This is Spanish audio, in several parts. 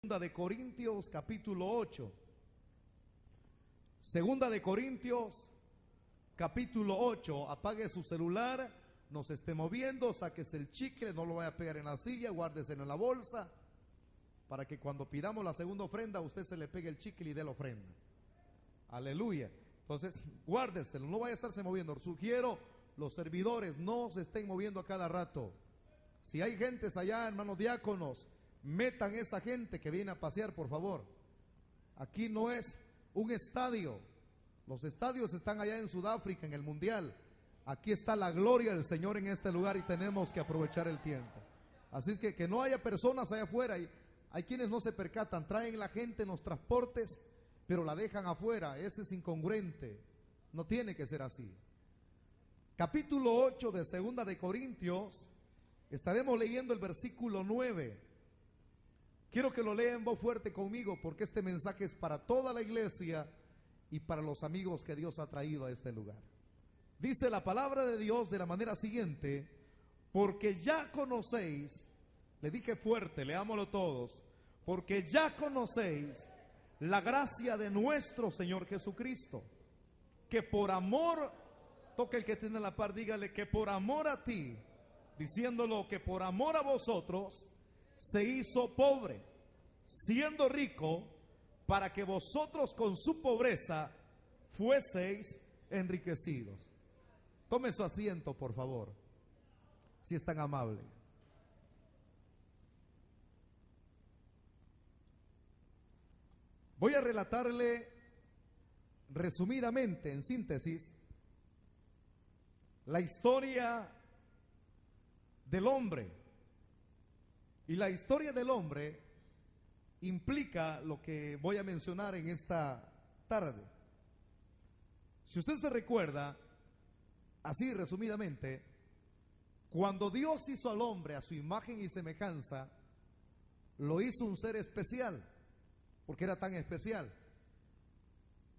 Segunda de Corintios capítulo 8. Segunda de Corintios capítulo 8. Apague su celular, no se esté moviendo, sáquese el chicle, no lo vaya a pegar en la silla, guárdese en la bolsa, para que cuando pidamos la segunda ofrenda, a usted se le pegue el chicle y dé la ofrenda. Aleluya. Entonces, guárdeselo, no vaya a estarse moviendo. Sugiero, los servidores no se estén moviendo a cada rato. Si hay gentes allá, hermanos diáconos, metan esa gente que viene a pasear, por favor. Aquí no es un estadio. Los estadios están allá en Sudáfrica, en el Mundial. Aquí está la gloria del Señor en este lugar y tenemos que aprovechar el tiempo. Así es que que no haya personas allá afuera. Y hay quienes no se percatan, traen la gente en los transportes, pero la dejan afuera. Ese es incongruente. No tiene que ser así. Capítulo 8 de Segunda de Corintios, estaremos leyendo el versículo 9. Quiero que lo lean en voz fuerte conmigo porque este mensaje es para toda la iglesia y para los amigos que Dios ha traído a este lugar. Dice la palabra de Dios de la manera siguiente, porque ya conocéis, le dije fuerte, leámoslo todos, porque ya conocéis la gracia de nuestro Señor Jesucristo, que por amor, toque el que tiene la par, dígale que por amor a ti, diciéndolo que por amor a vosotros, se hizo pobre, siendo rico, para que vosotros con su pobreza fueseis enriquecidos. Tome su asiento, por favor, si es tan amable. Voy a relatarle resumidamente, en síntesis, la historia del hombre. Y la historia del hombre implica lo que voy a mencionar en esta tarde. Si usted se recuerda, así resumidamente, cuando Dios hizo al hombre a su imagen y semejanza, lo hizo un ser especial, porque era tan especial.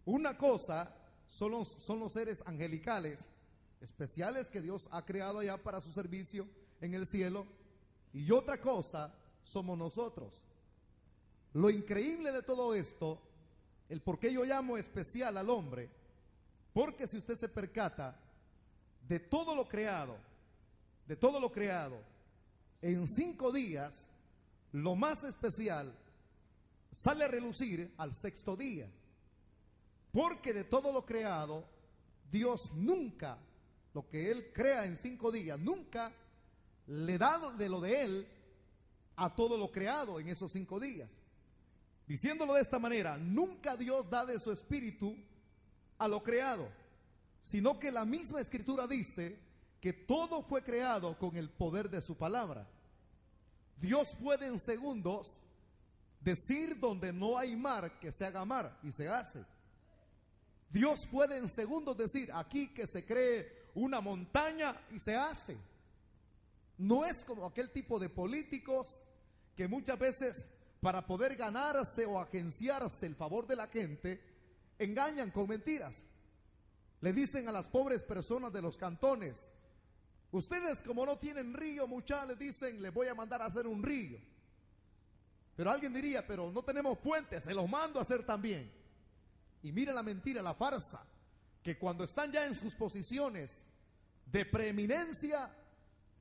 Una cosa son los, son los seres angelicales, especiales que Dios ha creado allá para su servicio en el cielo, y otra cosa somos nosotros. Lo increíble de todo esto, el por qué yo llamo especial al hombre, porque si usted se percata de todo lo creado, de todo lo creado, en cinco días, lo más especial sale a relucir al sexto día. Porque de todo lo creado, Dios nunca, lo que Él crea en cinco días, nunca le da de lo de Él a todo lo creado en esos cinco días. Diciéndolo de esta manera, nunca Dios da de su espíritu a lo creado, sino que la misma escritura dice que todo fue creado con el poder de su palabra. Dios puede en segundos decir donde no hay mar que se haga mar y se hace. Dios puede en segundos decir aquí que se cree una montaña y se hace. No es como aquel tipo de políticos que muchas veces para poder ganarse o agenciarse el favor de la gente, engañan con mentiras. Le dicen a las pobres personas de los cantones, ustedes como no tienen río, mucha, le dicen, les voy a mandar a hacer un río. Pero alguien diría, pero no tenemos puentes, se los mando a hacer también. Y mire la mentira, la farsa, que cuando están ya en sus posiciones de preeminencia,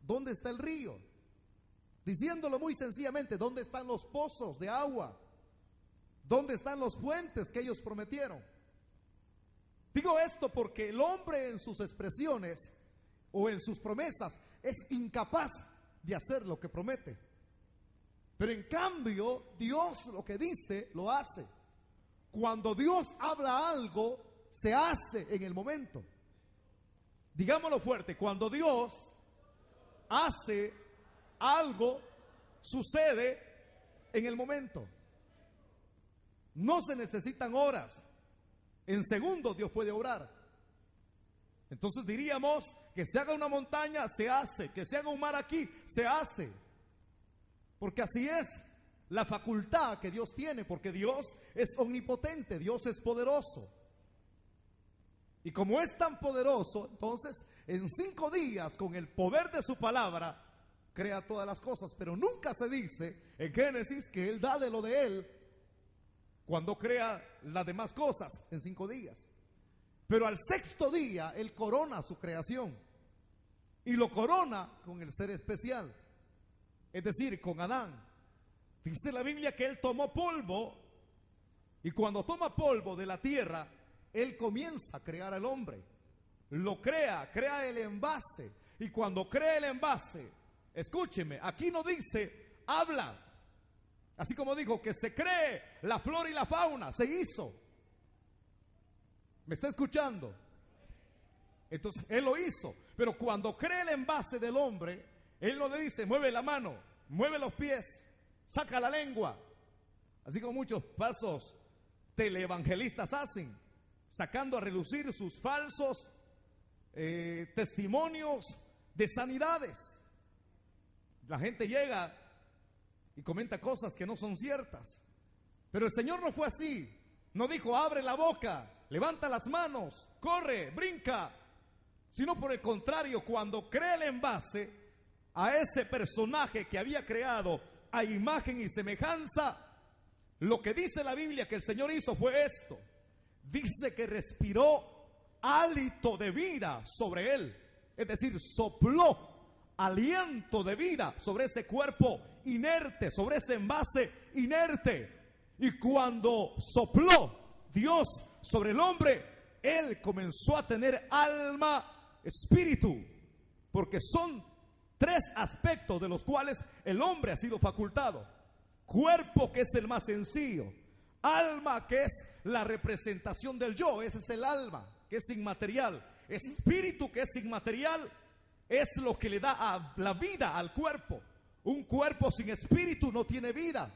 ¿dónde está el río? Diciéndolo muy sencillamente, ¿dónde están los pozos de agua? ¿Dónde están los puentes que ellos prometieron? Digo esto porque el hombre en sus expresiones o en sus promesas es incapaz de hacer lo que promete. Pero en cambio, Dios lo que dice, lo hace. Cuando Dios habla algo, se hace en el momento. Digámoslo fuerte, cuando Dios hace algo, sucede en el momento. No se necesitan horas. En segundos Dios puede obrar. Entonces diríamos que se haga una montaña, se hace. Que se haga un mar aquí, se hace. Porque así es la facultad que Dios tiene, porque Dios es omnipotente, Dios es poderoso. Y como es tan poderoso, entonces en cinco días, con el poder de su palabra, crea todas las cosas, pero nunca se dice en Génesis que Él da de lo de Él cuando crea las demás cosas en cinco días. Pero al sexto día Él corona su creación y lo corona con el ser especial, es decir, con Adán. Dice la Biblia que Él tomó polvo y cuando toma polvo de la tierra, Él comienza a crear al hombre. Lo crea, crea el envase. Y cuando crea el envase, escúcheme, aquí no dice habla. Así como dijo que se cree la flora y la fauna, se hizo. ¿Me está escuchando? Entonces, Él lo hizo. Pero cuando cree el envase del hombre, Él no le dice, mueve la mano, mueve los pies, saca la lengua. Así como muchos falsos televangelistas hacen, sacando a relucir sus falsos eh, testimonios de sanidades. La gente llega y comenta cosas que no son ciertas. Pero el Señor no fue así. No dijo, abre la boca, levanta las manos, corre, brinca. Sino por el contrario, cuando cree el envase a ese personaje que había creado a imagen y semejanza, lo que dice la Biblia que el Señor hizo fue esto. Dice que respiró hálito de vida sobre él. Es decir, sopló aliento de vida sobre ese cuerpo inerte, sobre ese envase inerte. Y cuando sopló Dios sobre el hombre, él comenzó a tener alma, espíritu, porque son tres aspectos de los cuales el hombre ha sido facultado. Cuerpo, que es el más sencillo. Alma, que es la representación del yo, ese es el alma, que es inmaterial. Espíritu, que es inmaterial, es lo que le da la vida al cuerpo. Un cuerpo sin espíritu no tiene vida.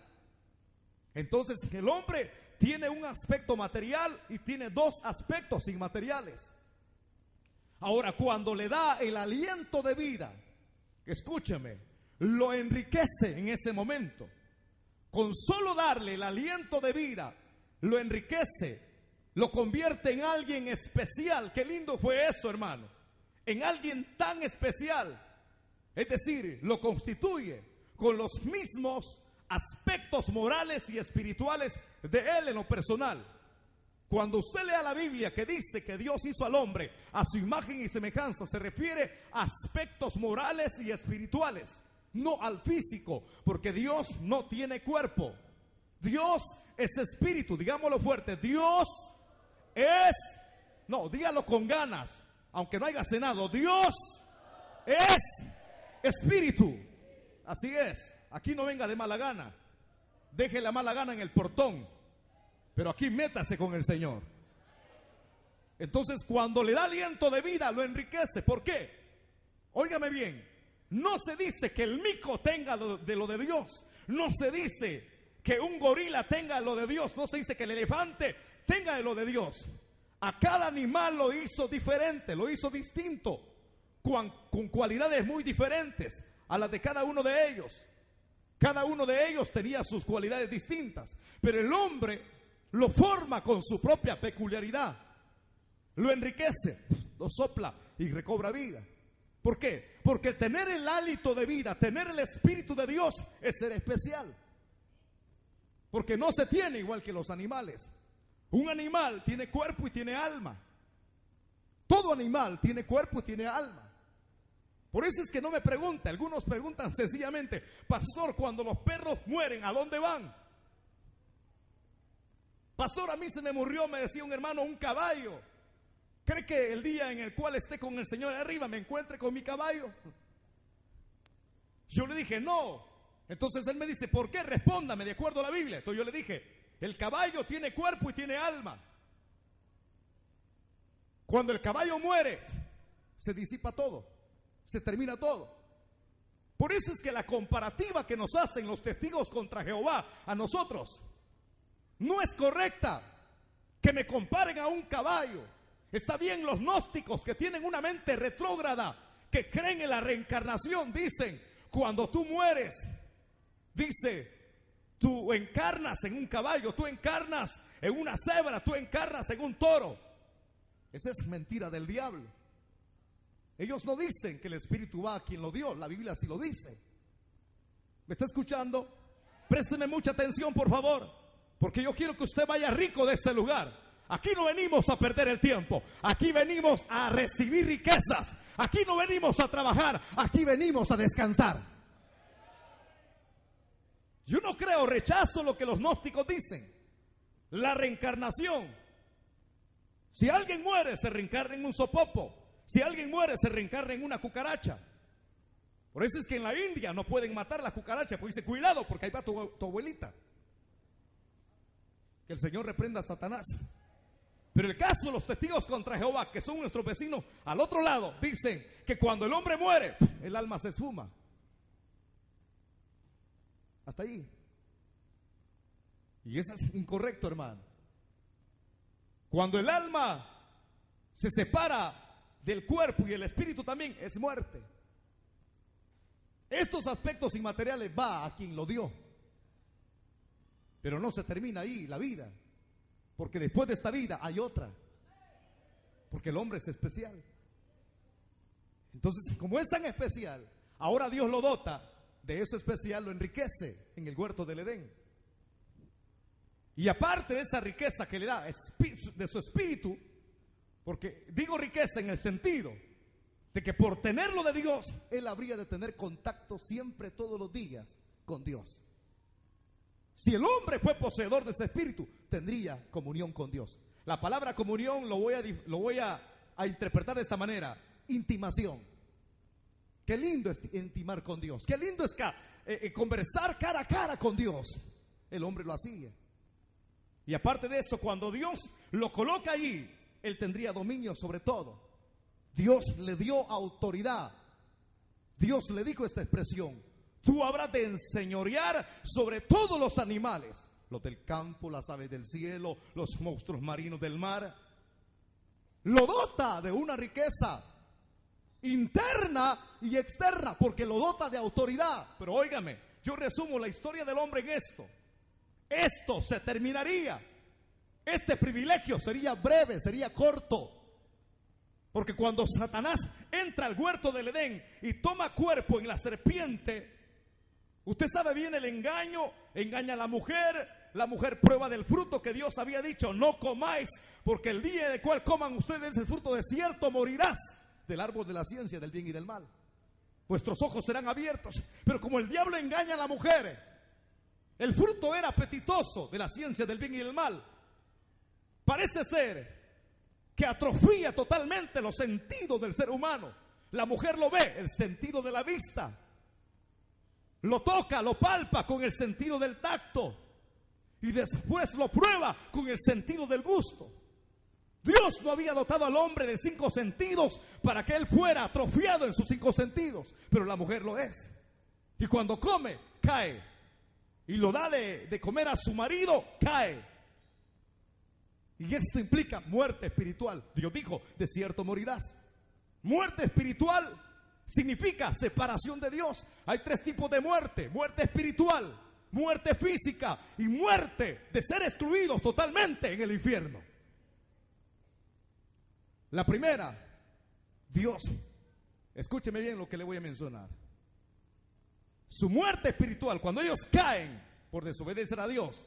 Entonces el hombre tiene un aspecto material y tiene dos aspectos inmateriales. Ahora, cuando le da el aliento de vida, escúcheme, lo enriquece en ese momento. Con solo darle el aliento de vida, lo enriquece, lo convierte en alguien especial. Qué lindo fue eso, hermano. En alguien tan especial. Es decir, lo constituye con los mismos aspectos morales y espirituales de él en lo personal. Cuando usted lea la Biblia que dice que Dios hizo al hombre a su imagen y semejanza, se refiere a aspectos morales y espirituales no al físico, porque Dios no tiene cuerpo. Dios es espíritu, digámoslo fuerte, Dios es, no, dígalo con ganas, aunque no haya cenado, Dios es espíritu. Así es, aquí no venga de mala gana, deje la mala gana en el portón, pero aquí métase con el Señor. Entonces, cuando le da aliento de vida, lo enriquece. ¿Por qué? Óigame bien, no se dice que el mico tenga lo de lo de Dios. No se dice que un gorila tenga lo de Dios. No se dice que el elefante tenga lo de Dios. A cada animal lo hizo diferente, lo hizo distinto, con, con cualidades muy diferentes a las de cada uno de ellos. Cada uno de ellos tenía sus cualidades distintas, pero el hombre lo forma con su propia peculiaridad, lo enriquece, lo sopla y recobra vida. ¿Por qué? Porque tener el hálito de vida, tener el Espíritu de Dios es ser especial. Porque no se tiene igual que los animales. Un animal tiene cuerpo y tiene alma. Todo animal tiene cuerpo y tiene alma. Por eso es que no me pregunta, algunos preguntan sencillamente, pastor, cuando los perros mueren, ¿a dónde van? Pastor, a mí se me murió, me decía un hermano, un caballo. ¿Cree que el día en el cual esté con el Señor arriba me encuentre con mi caballo? Yo le dije, no. Entonces él me dice, ¿por qué? Respóndame de acuerdo a la Biblia. Entonces yo le dije, el caballo tiene cuerpo y tiene alma. Cuando el caballo muere, se disipa todo, se termina todo. Por eso es que la comparativa que nos hacen los testigos contra Jehová a nosotros no es correcta. Que me comparen a un caballo Está bien los gnósticos que tienen una mente retrógrada, que creen en la reencarnación, dicen, cuando tú mueres, dice, tú encarnas en un caballo, tú encarnas en una cebra, tú encarnas en un toro. Esa es mentira del diablo. Ellos no dicen que el Espíritu va a quien lo dio, la Biblia sí lo dice. ¿Me está escuchando? Présteme mucha atención, por favor, porque yo quiero que usted vaya rico de este lugar. Aquí no venimos a perder el tiempo, aquí venimos a recibir riquezas, aquí no venimos a trabajar, aquí venimos a descansar. Yo no creo, rechazo lo que los gnósticos dicen, la reencarnación. Si alguien muere, se reencarna en un sopopo. Si alguien muere, se reencarna en una cucaracha. Por eso es que en la India no pueden matar la cucaracha, porque dice, cuidado, porque ahí va tu abuelita. Que el Señor reprenda a Satanás. Pero el caso de los testigos contra Jehová, que son nuestros vecinos al otro lado, dicen que cuando el hombre muere, el alma se esfuma. Hasta ahí. Y eso es incorrecto, hermano. Cuando el alma se separa del cuerpo y el espíritu también, es muerte. Estos aspectos inmateriales va a quien lo dio. Pero no se termina ahí la vida. Porque después de esta vida hay otra. Porque el hombre es especial. Entonces, como es tan especial, ahora Dios lo dota de eso especial, lo enriquece en el huerto del Edén. Y aparte de esa riqueza que le da de su espíritu, porque digo riqueza en el sentido de que por tenerlo de Dios, él habría de tener contacto siempre, todos los días, con Dios. Si el hombre fue poseedor de ese espíritu, tendría comunión con Dios. La palabra comunión lo voy a, interpretar de esta manera, intimación. Qué lindo es intimar con Dios. Qué lindo es eh, eh, conversar cara a cara con Dios. El hombre lo hacía. Y aparte de eso, cuando Dios lo coloca allí, él tendría dominio sobre todo. Dios le dio autoridad. Dios le dijo esta expresión. Tú habrás de enseñorear sobre todos los animales, los del campo, las aves del cielo, los monstruos marinos del mar. Lo dota de una riqueza interna y externa, porque lo dota de autoridad. Pero óigame, yo resumo la historia del hombre en esto. Esto se terminaría. Este privilegio sería breve, sería corto. Porque cuando Satanás entra al huerto del Edén y toma cuerpo en la serpiente, usted sabe bien el engaño, engaña a la mujer, la mujer prueba del fruto que Dios había dicho, no comáis, porque el día de cual coman ustedes el fruto de cierto morirás del árbol de la ciencia del bien y del mal. Vuestros ojos serán abiertos, pero como el diablo engaña a la mujer, el fruto era apetitoso de la ciencia del bien y del mal. Parece ser que atrofía totalmente los sentidos del ser humano. La mujer lo ve, el sentido de la vista. Lo toca, lo palpa con el sentido del tacto. Y después lo prueba con el sentido del gusto. Dios no había dotado al hombre de cinco sentidos para que él fuera atrofiado en sus cinco sentidos, pero la mujer lo es. Y cuando come, cae. Y lo da de, de comer a su marido, cae. Y esto implica muerte espiritual. Dios dijo, de cierto morirás. Muerte espiritual significa separación de Dios. Hay tres tipos de muerte. Muerte espiritual, muerte física y muerte de ser excluidos totalmente en el infierno. La primera, Dios. Escúcheme bien lo que le voy a mencionar. Su muerte espiritual, cuando ellos caen por desobedecer a Dios,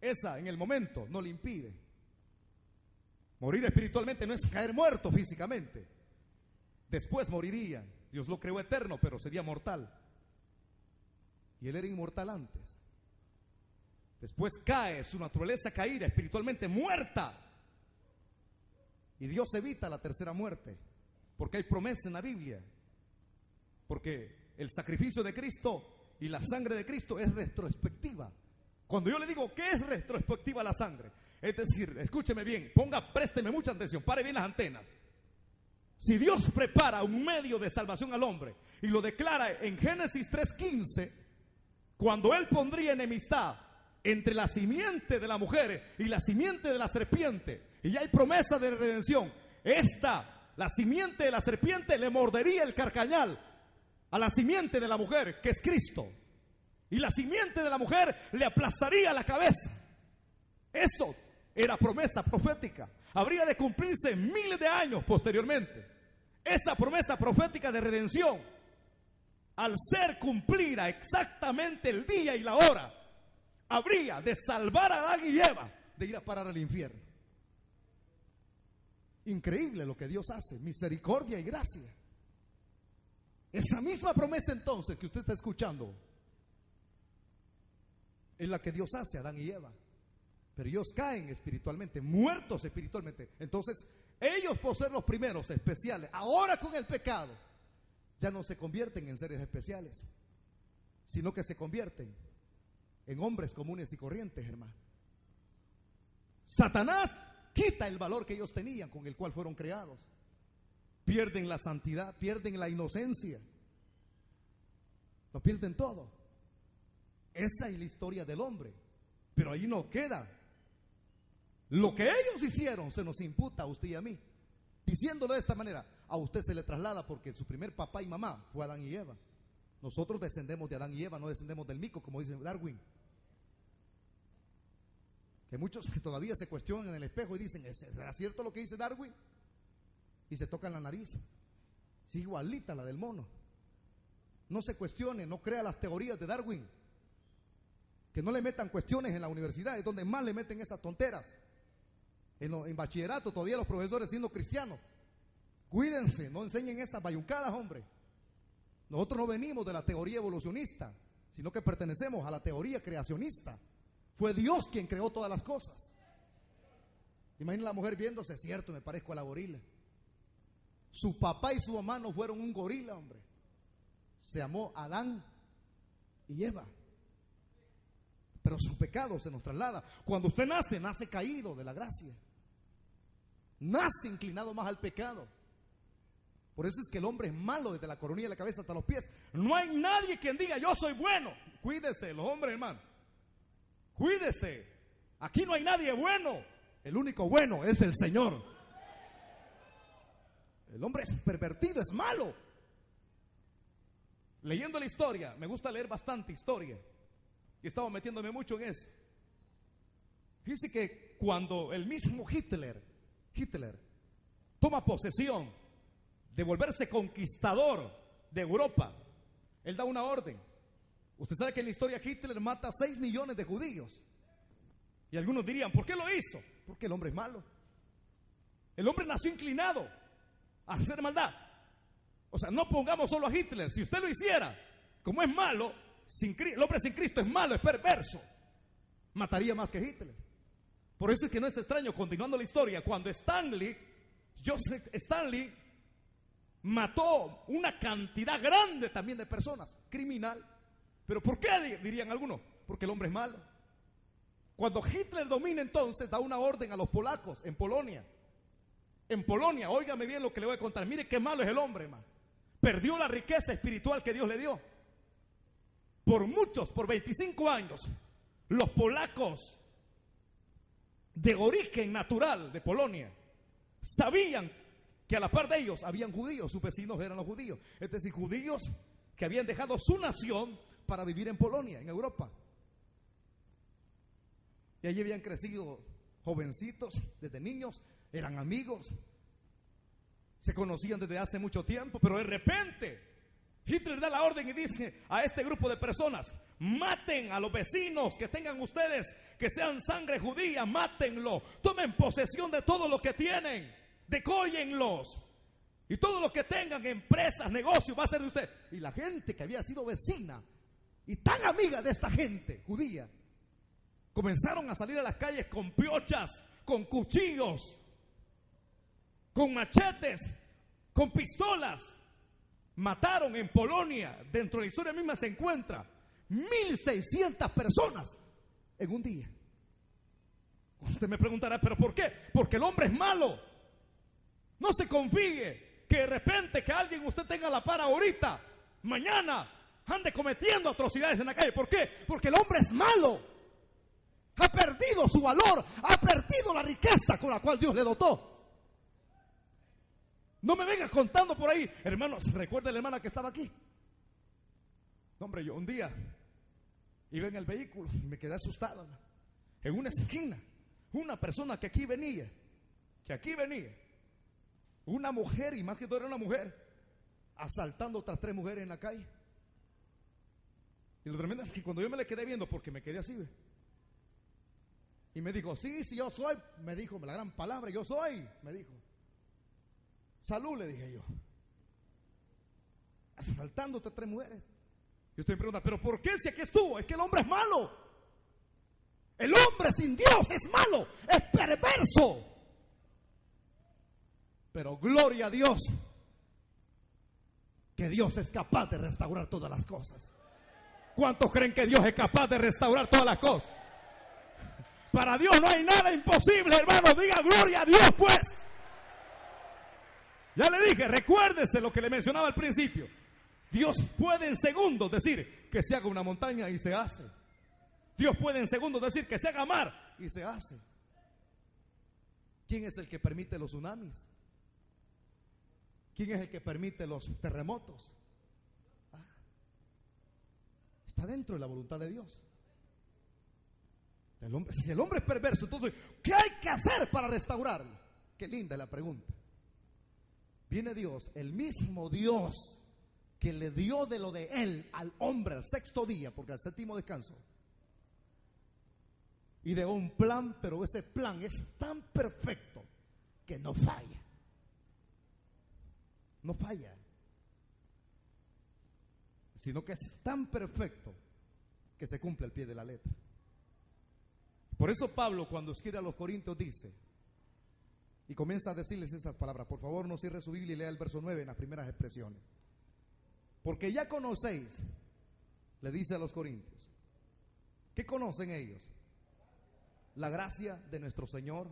esa en el momento no le impide. Morir espiritualmente no es caer muerto físicamente. Después moriría. Dios lo creó eterno, pero sería mortal. Y él era inmortal antes. Después cae su naturaleza caída, espiritualmente muerta. Y Dios evita la tercera muerte, porque hay promesa en la Biblia. Porque el sacrificio de Cristo y la sangre de Cristo es retrospectiva. Cuando yo le digo que es retrospectiva la sangre, es decir, escúcheme bien, ponga, présteme mucha atención, pare bien las antenas. Si Dios prepara un medio de salvación al hombre y lo declara en Génesis 3:15, cuando Él pondría enemistad entre la simiente de la mujer y la simiente de la serpiente, y ya hay promesa de redención, esta, la simiente de la serpiente, le mordería el carcañal a la simiente de la mujer, que es Cristo y la simiente de la mujer le aplastaría la cabeza. Eso era promesa profética. Habría de cumplirse miles de años posteriormente. Esa promesa profética de redención. al ser cumplida exactamente el día y la hora, habría de salvar a Adán y Eva de ir a parar al infierno. Increíble lo que Dios hace, misericordia y gracia. Esa misma promesa entonces que usted está escuchando es la que Dios hace a Adán y Eva. Pero ellos caen espiritualmente, muertos espiritualmente. Entonces, ellos por ser los primeros especiales, ahora con el pecado, ya no se convierten en seres especiales, sino que se convierten en hombres comunes y corrientes, hermano. Satanás quita el valor que ellos tenían con el cual fueron creados. Pierden la santidad, pierden la inocencia. Lo pierden todo. Esa es la historia del hombre. Pero ahí no queda. Lo que ellos hicieron se nos imputa a usted y a mí. Diciéndolo de esta manera, a usted se le traslada porque su primer papá y mamá fue Adán y Eva. Nosotros descendemos de Adán y Eva, no descendemos del mico, como dice Darwin. Que muchos que todavía se cuestionan en el espejo y dicen, ¿será cierto lo que dice Darwin? Y se tocan la nariz. Es igualita la del mono. No se cuestione, no crea las teorías de Darwin. Que no le metan cuestiones en la universidad, es donde más le meten esas tonteras. En, bachillerato todavía los profesores siendo cristianos. Cuídense, no enseñen esas bayuncadas, hombre. Nosotros no venimos de la teoría evolucionista, sino que pertenecemos a la teoría creacionista. Fue Dios quien creó todas las cosas. Imagina la mujer viéndose, cierto, me parezco a la gorila. Su papá y su mamá no fueron un gorila, hombre. Se llamó Adán y Eva. Pero su pecado se nos traslada. Cuando usted nace, nace caído de la gracia nace inclinado más al pecado. Por eso es que el hombre es malo desde la coronilla de la cabeza hasta los pies. No hay nadie quien diga yo soy bueno. Cuídese, los hombres, hermano. Cuídese. Aquí no hay nadie bueno. El único bueno es el Señor. El hombre es pervertido, es malo. Leyendo la historia, me gusta leer bastante historia. Y estaba metiéndome mucho en eso. Dice que cuando el mismo Hitler Hitler toma posesión de volverse conquistador de Europa, él da una orden. Usted sabe que en la historia Hitler mata a 6 millones de judíos. Y algunos dirían, ¿por qué lo hizo? Porque el hombre es malo. El hombre nació inclinado a hacer maldad. O sea, no pongamos solo a Hitler. Si usted lo hiciera, como es malo, sin, el hombre sin Cristo es malo, es perverso. Mataría más que Hitler. Por eso es que no es extraño, continuando la historia, cuando Stanley, Joseph Stanley, mató una cantidad grande también de personas, criminal. ¿Pero por qué? Dirían algunos. Porque el hombre es malo. Cuando Hitler domina entonces, da una orden a los polacos en Polonia. En Polonia, óigame bien lo que le voy a contar. Mire qué malo es el hombre, hermano. Perdió la riqueza espiritual que Dios le dio. Por muchos, por 25 años, los polacos de origen natural de Polonia sabían que a la par de ellos habían judíos, sus vecinos eran los judíos, es decir, judíos que habían dejado su nación para vivir en Polonia, en Europa. Y allí habían crecido jovencitos, desde niños, eran amigos, se conocían desde hace mucho tiempo, pero de repente Hitler da la orden y dice a este grupo de personas, maten a los vecinos que tengan ustedes, que sean sangre judía, mátenlo, tomen posesión de todo lo que tienen, decóyenlos. Y todo lo que tengan, empresas, negocios, va a ser de usted. Y la gente que había sido vecina y tan amiga de esta gente judía, comenzaron a salir a las calles con piochas, con cuchillos, con machetes, con pistolas mataron en Polonia, dentro de la historia misma se encuentra 1.600 personas en un día. Usted me preguntará, ¿pero por qué? Porque el hombre es malo. No se confíe que de repente que alguien usted tenga la para ahorita, mañana ande cometiendo atrocidades en la calle. ¿Por qué? Porque el hombre es malo. Ha perdido su valor, ha perdido la riqueza con la cual Dios le dotó. No me vengas contando por ahí. Hermanos, recuerda la hermana que estaba aquí. hombre, yo un día iba en el vehículo y me quedé asustado. En una esquina, una persona que aquí venía, que aquí venía, una mujer, y más que todo era una mujer, asaltando otras tres mujeres en la calle. Y lo tremendo es que cuando yo me le quedé viendo, porque me quedé así. Y me dijo, sí, sí, yo soy. Me dijo, la gran palabra, yo soy. Me dijo. Salud, le dije yo. Asaltándote tres mujeres. Y usted me pregunta, ¿pero por qué si aquí estuvo? Es que el hombre es malo. El hombre sin Dios es malo, es perverso. Pero gloria a Dios, que Dios es capaz de restaurar todas las cosas. ¿Cuántos creen que Dios es capaz de restaurar todas las cosas? Para Dios no hay nada imposible, hermano. Diga gloria a Dios, pues. Ya le dije, recuérdese lo que le mencionaba al principio. Dios puede en segundos decir que se haga una montaña y se hace. Dios puede en segundos decir que se haga mar y se hace. ¿Quién es el que permite los tsunamis? ¿Quién es el que permite los terremotos? Ah, está dentro de la voluntad de Dios. El hombre, si el hombre es perverso, entonces, ¿qué hay que hacer para restaurarlo? Qué linda la pregunta. Viene Dios, el mismo Dios que le dio de lo de él al hombre al sexto día, porque al séptimo descanso. Y de un plan, pero ese plan es tan perfecto que no falla. No falla. Sino que es tan perfecto que se cumple al pie de la letra. Por eso Pablo cuando escribe a los Corintios dice, y comienza a decirles esas palabras, por favor no cierre su Biblia y lea el verso 9 en las primeras expresiones. Porque ya conocéis, le dice a los Corintios, ¿qué conocen ellos? La gracia de nuestro Señor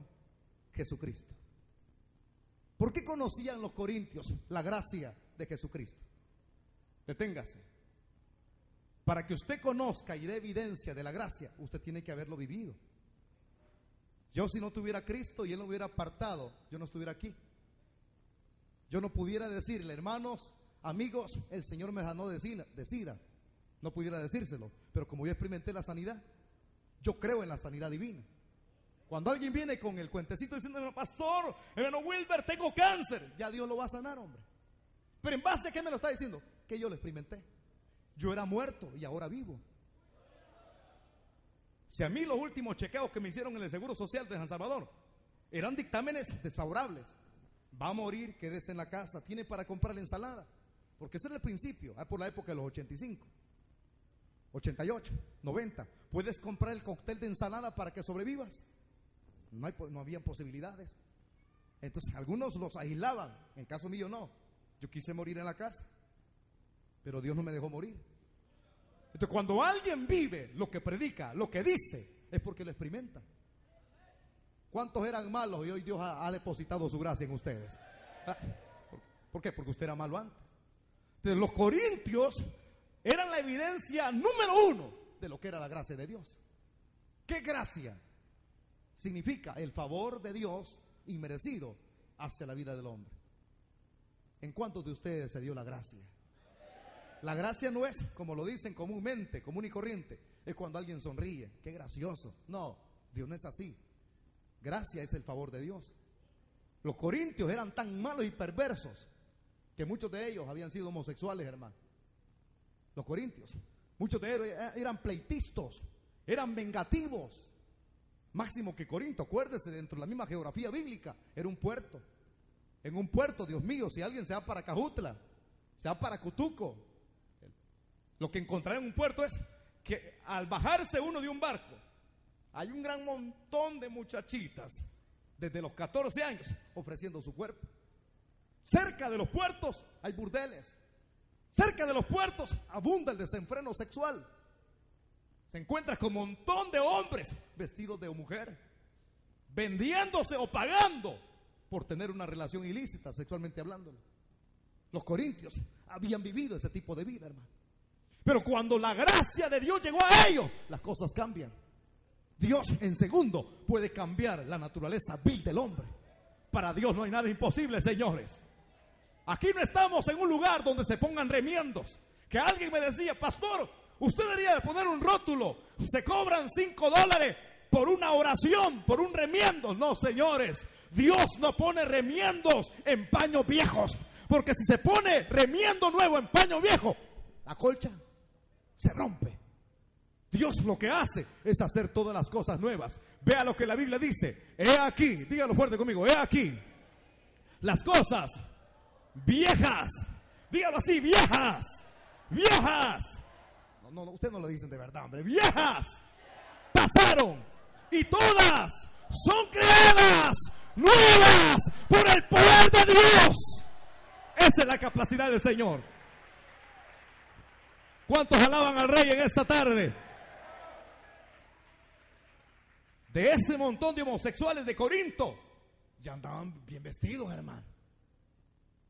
Jesucristo. ¿Por qué conocían los Corintios la gracia de Jesucristo? Deténgase. Para que usted conozca y dé evidencia de la gracia, usted tiene que haberlo vivido. Yo si no tuviera Cristo y Él no hubiera apartado, yo no estuviera aquí. Yo no pudiera decirle, hermanos, amigos, el Señor me sanó de sida. No pudiera decírselo. Pero como yo experimenté la sanidad, yo creo en la sanidad divina. Cuando alguien viene con el cuentecito diciendo, pastor, hermano Wilber, tengo cáncer, ya Dios lo va a sanar, hombre. Pero en base a qué me lo está diciendo? Que yo lo experimenté. Yo era muerto y ahora vivo. Si a mí los últimos chequeos que me hicieron en el Seguro Social de San Salvador eran dictámenes desfavorables. Va a morir, quédese en la casa, tiene para comprar la ensalada. Porque ese era el principio, ah, por la época de los 85, 88, 90. Puedes comprar el cóctel de ensalada para que sobrevivas. No, hay, no habían posibilidades. Entonces algunos los aislaban, en caso mío no. Yo quise morir en la casa, pero Dios no me dejó morir. Entonces, cuando alguien vive lo que predica, lo que dice, es porque lo experimenta. ¿Cuántos eran malos y hoy Dios ha, depositado su gracia en ustedes? Ah, ¿Por qué? Porque usted era malo antes. Entonces, los corintios eran la evidencia número uno de lo que era la gracia de Dios. ¿Qué gracia? Significa el favor de Dios inmerecido hacia la vida del hombre. ¿En cuántos de ustedes se dio la gracia? La gracia no es, como lo dicen comúnmente, común y corriente, es cuando alguien sonríe. Qué gracioso. No, Dios no es así. Gracia es el favor de Dios. Los corintios eran tan malos y perversos que muchos de ellos habían sido homosexuales, hermano. Los corintios. Muchos de ellos eran pleitistas, eran vengativos. Máximo que Corinto, acuérdese, dentro de la misma geografía bíblica, era un puerto. En un puerto, Dios mío, si alguien se va para Cajutla, se va para Cutuco, lo que encontrará en un puerto es que al bajarse uno de un barco, hay un gran montón de muchachitas desde los 14 años ofreciendo su cuerpo. Cerca de los puertos hay burdeles. Cerca de los puertos abunda el desenfreno sexual. Se encuentra con un montón de hombres vestidos de mujer, vendiéndose o pagando por tener una relación ilícita, sexualmente hablando. Los corintios habían vivido ese tipo de vida, hermano. Pero cuando la gracia de Dios llegó a ellos, las cosas cambian. Dios en segundo puede cambiar la naturaleza vil del hombre. Para Dios no hay nada imposible, señores. Aquí no estamos en un lugar donde se pongan remiendos. Que alguien me decía, pastor, usted debería de poner un rótulo. Se cobran cinco dólares por una oración, por un remiendo. No, señores, Dios no pone remiendos en paños viejos. Porque si se pone remiendo nuevo en paño viejo, la colcha se rompe. Dios lo que hace es hacer todas las cosas nuevas. Vea lo que la Biblia dice. He aquí, dígalo fuerte conmigo, he aquí. Las cosas viejas, dígalo así, viejas, viejas. No, no, ustedes no lo dicen de verdad, hombre, viejas. Pasaron y todas son creadas nuevas por el poder de Dios. Esa es la capacidad del Señor. ¿Cuántos alaban al rey en esta tarde? De ese montón de homosexuales de Corinto, ya andaban bien vestidos, hermano.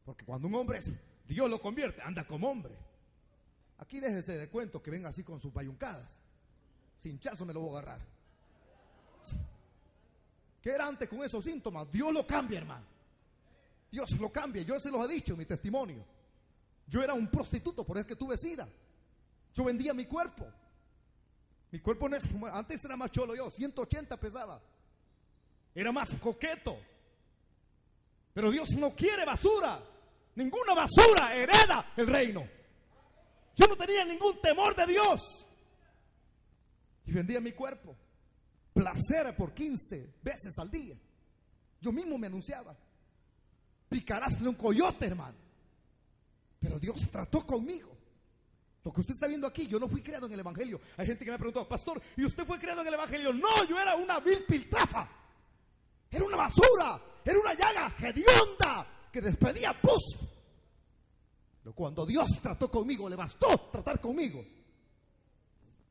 Porque cuando un hombre, Dios lo convierte, anda como hombre. Aquí déjese de cuento que venga así con sus bayuncadas. Sin chazo me lo voy a agarrar. ¿Qué era antes con esos síntomas? Dios lo cambia, hermano. Dios lo cambia. Yo se los he dicho en mi testimonio. Yo era un prostituto, por eso que tuve sida. Yo vendía mi cuerpo. Mi cuerpo no es antes era más cholo yo, 180 pesaba. Era más coqueto. Pero Dios no quiere basura. Ninguna basura hereda el reino. Yo no tenía ningún temor de Dios. Y vendía mi cuerpo. Placer por 15 veces al día. Yo mismo me anunciaba. Picarás de un coyote, hermano. Pero Dios trató conmigo. Lo que usted está viendo aquí, yo no fui creado en el Evangelio. Hay gente que me ha preguntado, pastor, ¿y usted fue creado en el Evangelio? No, yo era una vil piltrafa. Era una basura. Era una llaga hedionda que despedía pus. Pero cuando Dios trató conmigo, le bastó tratar conmigo.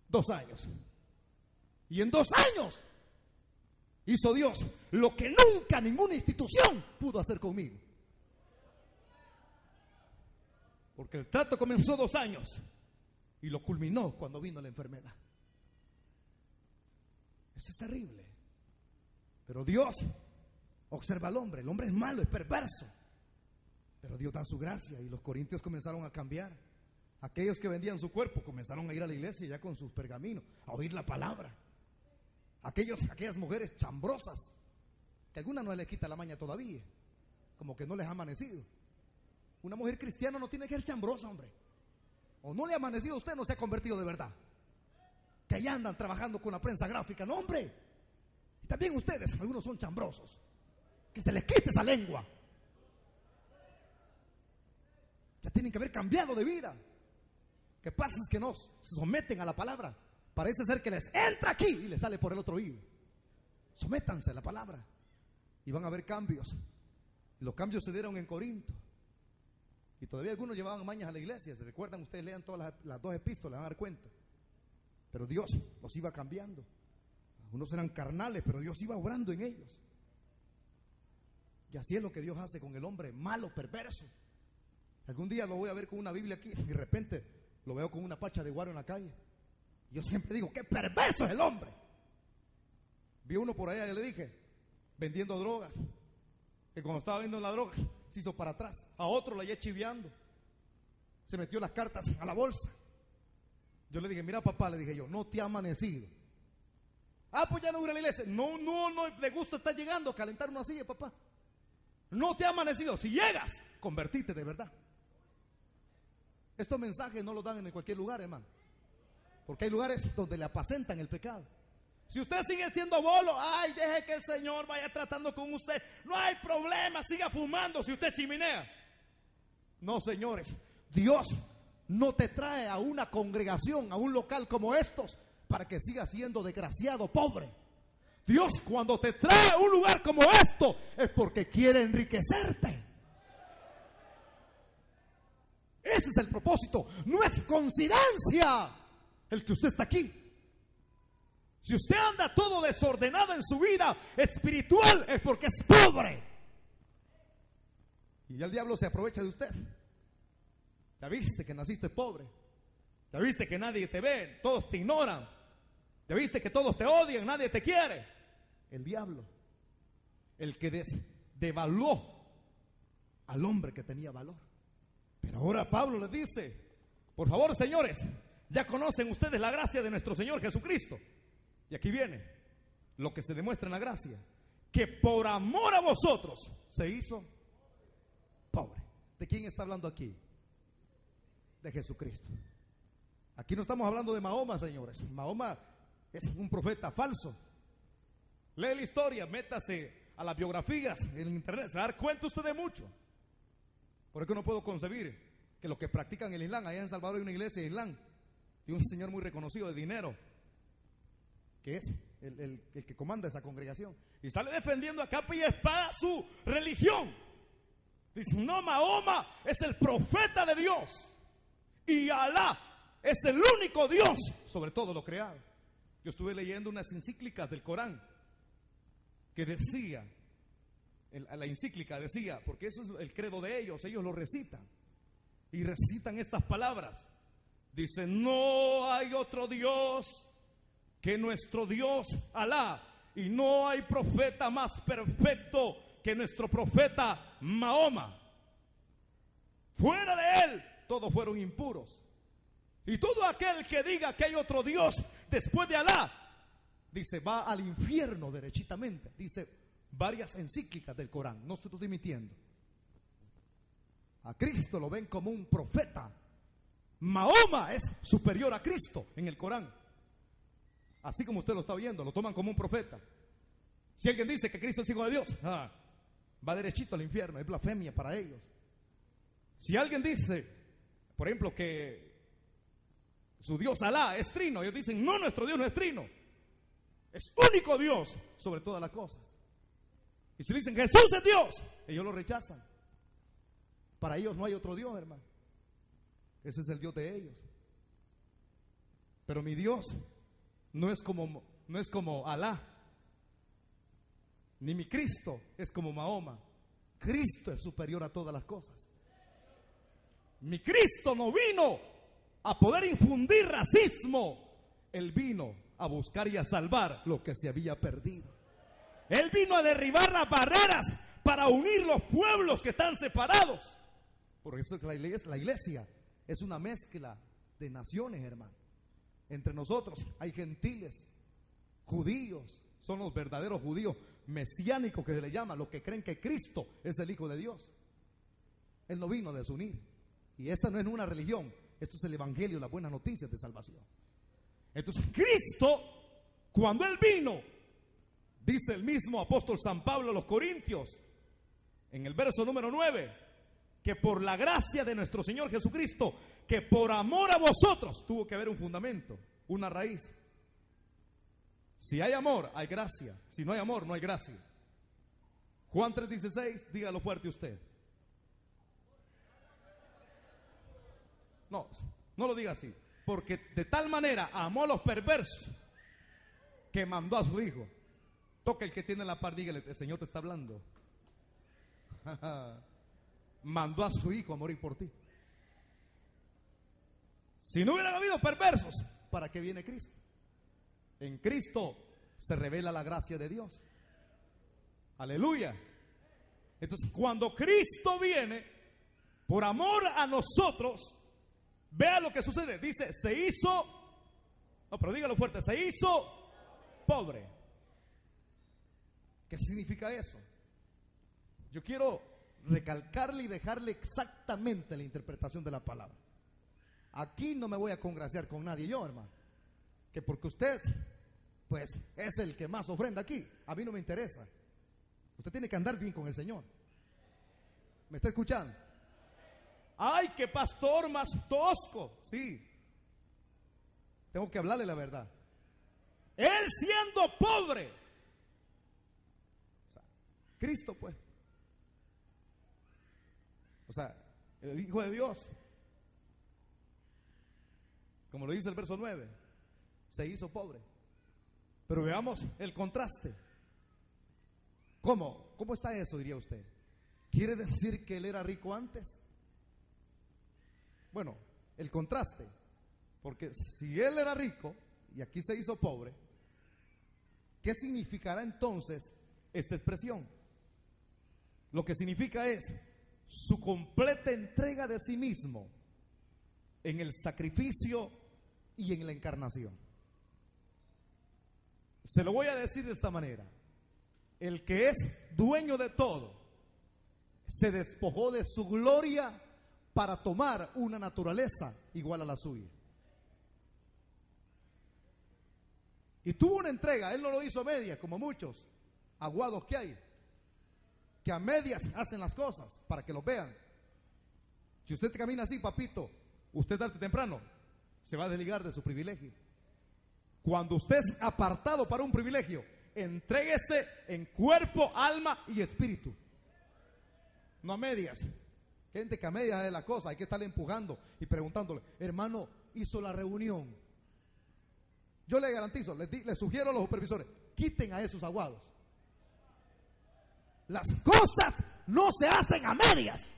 Dos años. Y en dos años hizo Dios lo que nunca ninguna institución pudo hacer conmigo. Porque el trato comenzó dos años y lo culminó cuando vino la enfermedad. Eso es terrible. Pero Dios observa al hombre. El hombre es malo, es perverso. Pero Dios da su gracia y los corintios comenzaron a cambiar. Aquellos que vendían su cuerpo comenzaron a ir a la iglesia ya con sus pergaminos, a oír la palabra. Aquellos, aquellas mujeres chambrosas, que algunas no les quita la maña todavía, como que no les ha amanecido. Una mujer cristiana no tiene que ser chambrosa, hombre. O no le ha amanecido usted, no se ha convertido de verdad. Que allá andan trabajando con la prensa gráfica. No, hombre. Y también ustedes, algunos son chambrosos. Que se les quite esa lengua. Ya tienen que haber cambiado de vida. ¿Qué pasa es que no se someten a la palabra. Parece ser que les entra aquí y les sale por el otro oído. Sométanse a la palabra. Y van a haber cambios. los cambios se dieron en Corinto. Y todavía algunos llevaban mañas a la iglesia. ¿Se recuerdan? Ustedes lean todas las, dos epístolas, van a dar cuenta. Pero Dios los iba cambiando. Algunos eran carnales, pero Dios iba obrando en ellos. Y así es lo que Dios hace con el hombre malo, perverso. Algún día lo voy a ver con una Biblia aquí y de repente lo veo con una pacha de guaro en la calle. yo siempre digo, qué perverso es el hombre. Vi uno por allá y le dije, vendiendo drogas. Que cuando estaba vendiendo la droga, se hizo para atrás. A otro la hallé chiviando. Se metió las cartas a la bolsa. Yo le dije, mira papá, le dije yo, no te ha amanecido. Ah, pues ya no hubiera la iglesia. No, no, no le gusta estar llegando a calentar una silla, papá. No te ha amanecido. Si llegas, convertite de verdad. Estos mensajes no los dan en cualquier lugar, hermano. Porque hay lugares donde le apacentan el pecado. Si usted sigue siendo bolo, ay, deje que el Señor vaya tratando con usted. No hay problema, siga fumando si usted chimenea. No, señores, Dios no te trae a una congregación, a un local como estos, para que siga siendo desgraciado, pobre. Dios cuando te trae a un lugar como esto es porque quiere enriquecerte. Ese es el propósito. No es coincidencia el que usted está aquí. Si usted anda todo desordenado en su vida espiritual es porque es pobre. Y ya el diablo se aprovecha de usted. Ya viste que naciste pobre. Ya viste que nadie te ve, todos te ignoran. Ya viste que todos te odian, nadie te quiere. El diablo, el que devaluó al hombre que tenía valor. Pero ahora Pablo le dice, por favor señores, ya conocen ustedes la gracia de nuestro Señor Jesucristo y aquí viene lo que se demuestra en la gracia, que por amor a vosotros se hizo pobre. ¿De quién está hablando aquí? De Jesucristo. Aquí no estamos hablando de Mahoma, señores. Mahoma es un profeta falso. Lee la historia, métase a las biografías en internet, se va a dar cuenta usted de mucho. Por eso no puedo concebir que los que practican el Islam, allá en Salvador hay una iglesia de Islam, y un señor muy reconocido de dinero, que es el, el- que comanda esa congregación, y sale defendiendo a capa y espada su religión. Dice, no, Mahoma es el profeta de Dios, y Alá es el único Dios sobre todo lo creado. Yo estuve leyendo unas encíclicas del Corán que decía, la encíclica decía, porque eso es el credo de ellos, ellos lo recitan, y recitan estas palabras. Dice, no hay otro Dios que nuestro Dios Alá, y no hay profeta más perfecto que nuestro profeta Mahoma. Fuera de él, todos fueron impuros. Y todo aquel que diga que hay otro Dios después de Alá, dice, va al infierno derechitamente. Dice varias encíclicas del Corán, no estoy mintiendo. A Cristo lo ven como un profeta. Mahoma es superior a Cristo en el Corán. Así como usted lo está viendo, lo toman como un profeta. Si alguien dice que Cristo es hijo de Dios, ah, va derechito al infierno, es blasfemia para ellos. Si alguien dice, por ejemplo, que su Dios Alá es trino, ellos dicen, no, nuestro Dios no es trino, es único Dios sobre todas las cosas. Y si dicen Jesús es Dios, ellos lo rechazan. Para ellos no hay otro Dios, hermano. Ese es el Dios de ellos. Pero mi Dios no es como, no es como Alá, ni mi Cristo es como Mahoma. Cristo es superior a todas las cosas. Mi Cristo no vino a poder infundir racismo. Él vino a buscar y a salvar lo que se había perdido. Él vino a derribar las barreras para unir los pueblos que están separados. Por eso la la iglesia es una mezcla de naciones, hermano. Entre nosotros hay gentiles, judíos, son los verdaderos judíos mesiánicos que se le llama, los que creen que Cristo es el Hijo de Dios. Él no vino a desunir. Y esta no es una religión, esto es el Evangelio, las buenas noticias de salvación. Entonces, Cristo, cuando Él vino, dice el mismo apóstol San Pablo a los Corintios, en el verso número 9, que por la gracia de nuestro Señor Jesucristo, que por amor a vosotros tuvo que haber un fundamento, una raíz. Si hay amor, hay gracia. Si no hay amor, no hay gracia. Juan 3:16, dígalo fuerte usted. No, no lo diga así. Porque de tal manera amó a los perversos que mandó a su hijo. Toca el que tiene la par, dígale, el Señor te está hablando. mandó a su hijo a morir por ti. Si no hubieran habido perversos, ¿para qué viene Cristo? En Cristo se revela la gracia de Dios. Aleluya. Entonces, cuando Cristo viene, por amor a nosotros, vea lo que sucede. Dice, se hizo, no, pero dígalo fuerte, se hizo pobre. ¿Qué significa eso? Yo quiero recalcarle y dejarle exactamente la interpretación de la palabra. Aquí no me voy a congraciar con nadie yo, hermano. Que porque usted, pues, es el que más ofrenda aquí, a mí no me interesa. Usted tiene que andar bien con el Señor. ¿Me está escuchando? Ay, qué pastor más tosco. Sí. Tengo que hablarle la verdad. Él siendo pobre. Cristo, pues. O sea, el Hijo de Dios. Como lo dice el verso 9. Se hizo pobre. Pero veamos el contraste. ¿Cómo? ¿Cómo está eso, diría usted? ¿Quiere decir que él era rico antes? Bueno, el contraste. Porque si él era rico y aquí se hizo pobre, ¿qué significará entonces esta expresión? Lo que significa es su completa entrega de sí mismo en el sacrificio y en la encarnación. Se lo voy a decir de esta manera. El que es dueño de todo, se despojó de su gloria para tomar una naturaleza igual a la suya. Y tuvo una entrega, él no lo hizo media, como muchos aguados que hay a medias hacen las cosas para que lo vean. Si usted camina así, papito, usted tarde temprano se va a desligar de su privilegio. Cuando usted es apartado para un privilegio, entréguese en cuerpo, alma y espíritu. No a medias. Gente que a medias es la cosa, hay que estarle empujando y preguntándole, hermano, hizo la reunión. Yo le garantizo, le sugiero a los supervisores, quiten a esos aguados. Las cosas no se hacen a medias,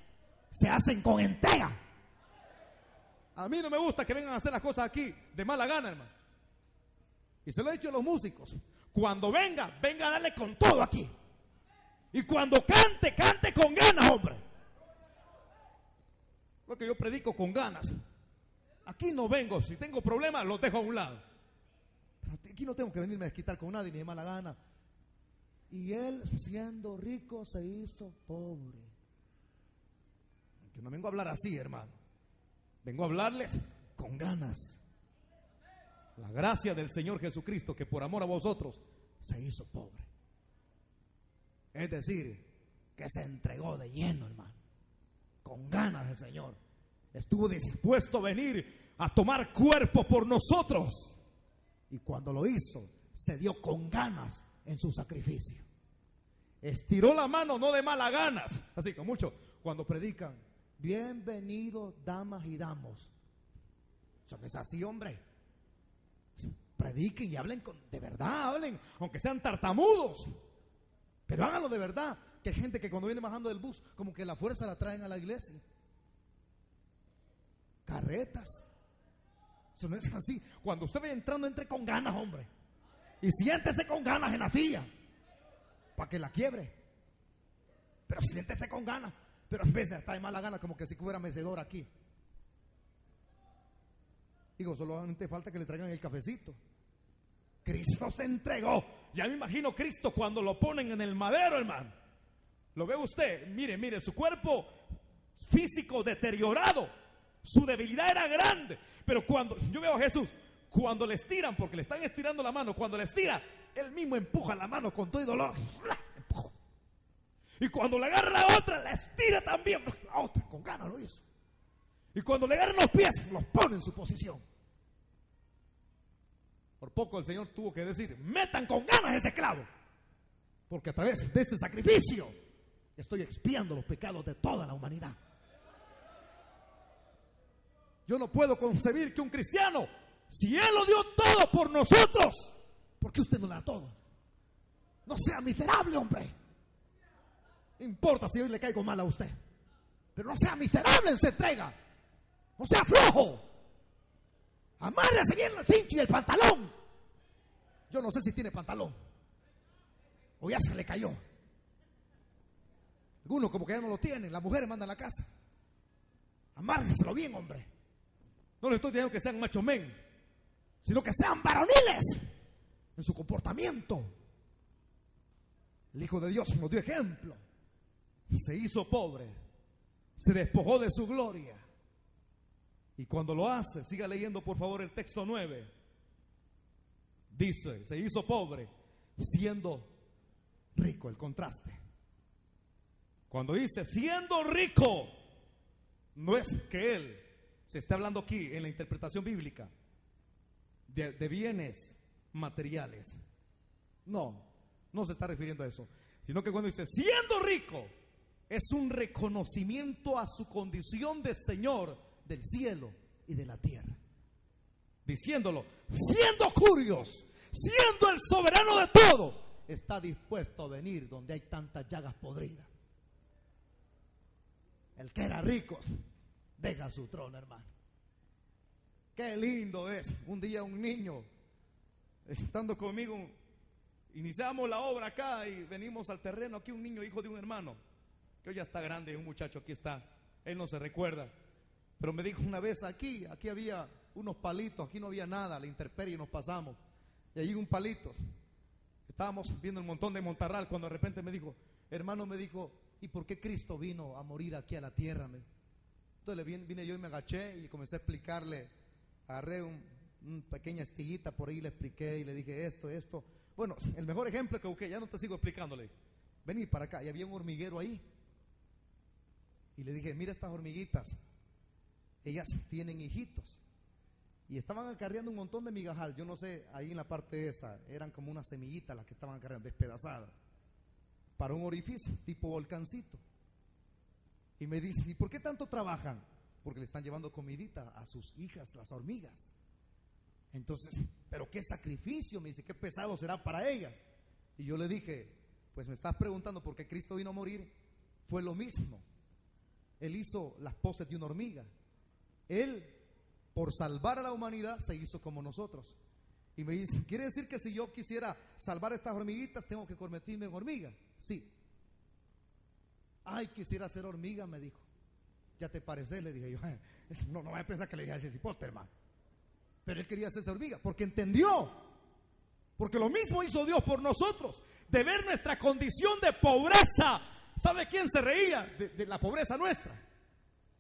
se hacen con entrega. A mí no me gusta que vengan a hacer las cosas aquí de mala gana, hermano. Y se lo he dicho a los músicos. Cuando venga, venga a darle con todo aquí. Y cuando cante, cante con ganas, hombre. Lo que yo predico con ganas. Aquí no vengo, si tengo problemas, los dejo a un lado. aquí no tengo que venirme a desquitar con nadie ni de mala gana. Y él, siendo rico, se hizo pobre. Que no vengo a hablar así, hermano. Vengo a hablarles con ganas. La gracia del Señor Jesucristo, que por amor a vosotros se hizo pobre. Es decir, que se entregó de lleno, hermano. Con ganas el Señor. Estuvo dispuesto a venir a tomar cuerpo por nosotros. Y cuando lo hizo, se dio con ganas en su sacrificio. Estiró la mano, no de mala ganas. Así que mucho cuando predican, bienvenidos damas y damos. Eso no es así, hombre prediquen y hablen con, de verdad, hablen, aunque sean tartamudos. Pero háganlo de verdad. Que hay gente que cuando viene bajando del bus, como que la fuerza la traen a la iglesia. Carretas. Eso no es así. Cuando usted vaya entrando, entre con ganas, hombre. Y siéntese con ganas en la silla. Para que la quiebre. Pero siéntese con ganas. Pero a veces está de mala gana, como que si fuera mecedor aquí. Digo, solamente falta que le traigan el cafecito. Cristo se entregó. Ya me imagino Cristo cuando lo ponen en el madero, hermano. Lo ve usted, mire, mire, su cuerpo físico deteriorado, su debilidad era grande. Pero cuando yo veo a Jesús, cuando le estiran, porque le están estirando la mano, cuando le estira, él mismo empuja la mano con todo el dolor. Y cuando le agarra la otra, la estira también. La otra, con ganas lo hizo. Y cuando le agarran los pies, los pone en su posición. Por poco el Señor tuvo que decir, metan con ganas ese clavo. Porque a través de este sacrificio estoy expiando los pecados de toda la humanidad. Yo no puedo concebir que un cristiano, si Él lo dio todo por nosotros, ¿por qué usted no da todo? No sea miserable, hombre. importa si hoy le caigo mal a usted. Pero no sea miserable en su entrega. No sea flojo. Amárrese bien el cincho y el pantalón. Yo no sé si tiene pantalón. O ya se le cayó. Algunos como que ya no lo tienen. Las mujeres mandan a la casa. Amárreselo bien, hombre. No le estoy diciendo que sean macho men, sino que sean varoniles en su comportamiento. El Hijo de Dios nos dio ejemplo. Se hizo pobre. Se despojó de su gloria y cuando lo hace, siga leyendo por favor el texto 9. Dice, se hizo pobre siendo rico, el contraste. Cuando dice siendo rico, no es que él se está hablando aquí en la interpretación bíblica de, bienes materiales. No, no se está refiriendo a eso. Sino que cuando dice siendo rico, es un reconocimiento a su condición de Señor del cielo y de la tierra. Diciéndolo, siendo curios, siendo el soberano de todo, está dispuesto a venir donde hay tantas llagas podridas. El que era rico, deja su trono, hermano. Qué lindo es. Un día un niño, estando conmigo, iniciamos la obra acá y venimos al terreno. Aquí un niño, hijo de un hermano, que hoy ya está grande, un muchacho aquí está. Él no se recuerda. Pero me dijo una vez aquí, aquí había unos palitos, aquí no había nada, la intemperie nos pasamos. Y allí un palito. Estábamos viendo un montón de Montarral cuando de repente me dijo, hermano me dijo, ¿y por qué Cristo vino a morir aquí a la tierra? Entonces vine yo y me agaché y comencé a explicarle, agarré un pequeña estillita por ahí, le expliqué y le dije esto, esto. Bueno, el mejor ejemplo que busqué, ya no te sigo explicándole. Vení para acá, y había un hormiguero ahí. Y le dije, mira estas hormiguitas, ellas tienen hijitos. Y estaban acarreando un montón de migajal, yo no sé, ahí en la parte esa, eran como unas semillitas las que estaban acarreando, despedazadas, para un orificio, tipo volcancito. Y me dice, ¿y por qué tanto trabajan? Porque le están llevando comidita a sus hijas, las hormigas. Entonces, pero qué sacrificio, me dice, qué pesado será para ella. Y yo le dije, pues me estás preguntando por qué Cristo vino a morir. Fue lo mismo. Él hizo las poses de una hormiga. Él, por salvar a la humanidad, se hizo como nosotros. Y me dice, ¿quiere decir que si yo quisiera salvar a estas hormiguitas, tengo que convertirme en hormiga? Sí. Ay, quisiera ser hormiga, me dijo. Ya te parece, le dije yo. No, no voy a pensar que le dije a ese cipote, hermano. Pero él quería hacerse hormiga, porque entendió. Porque lo mismo hizo Dios por nosotros, de ver nuestra condición de pobreza. ¿Sabe quién se reía de, la pobreza nuestra?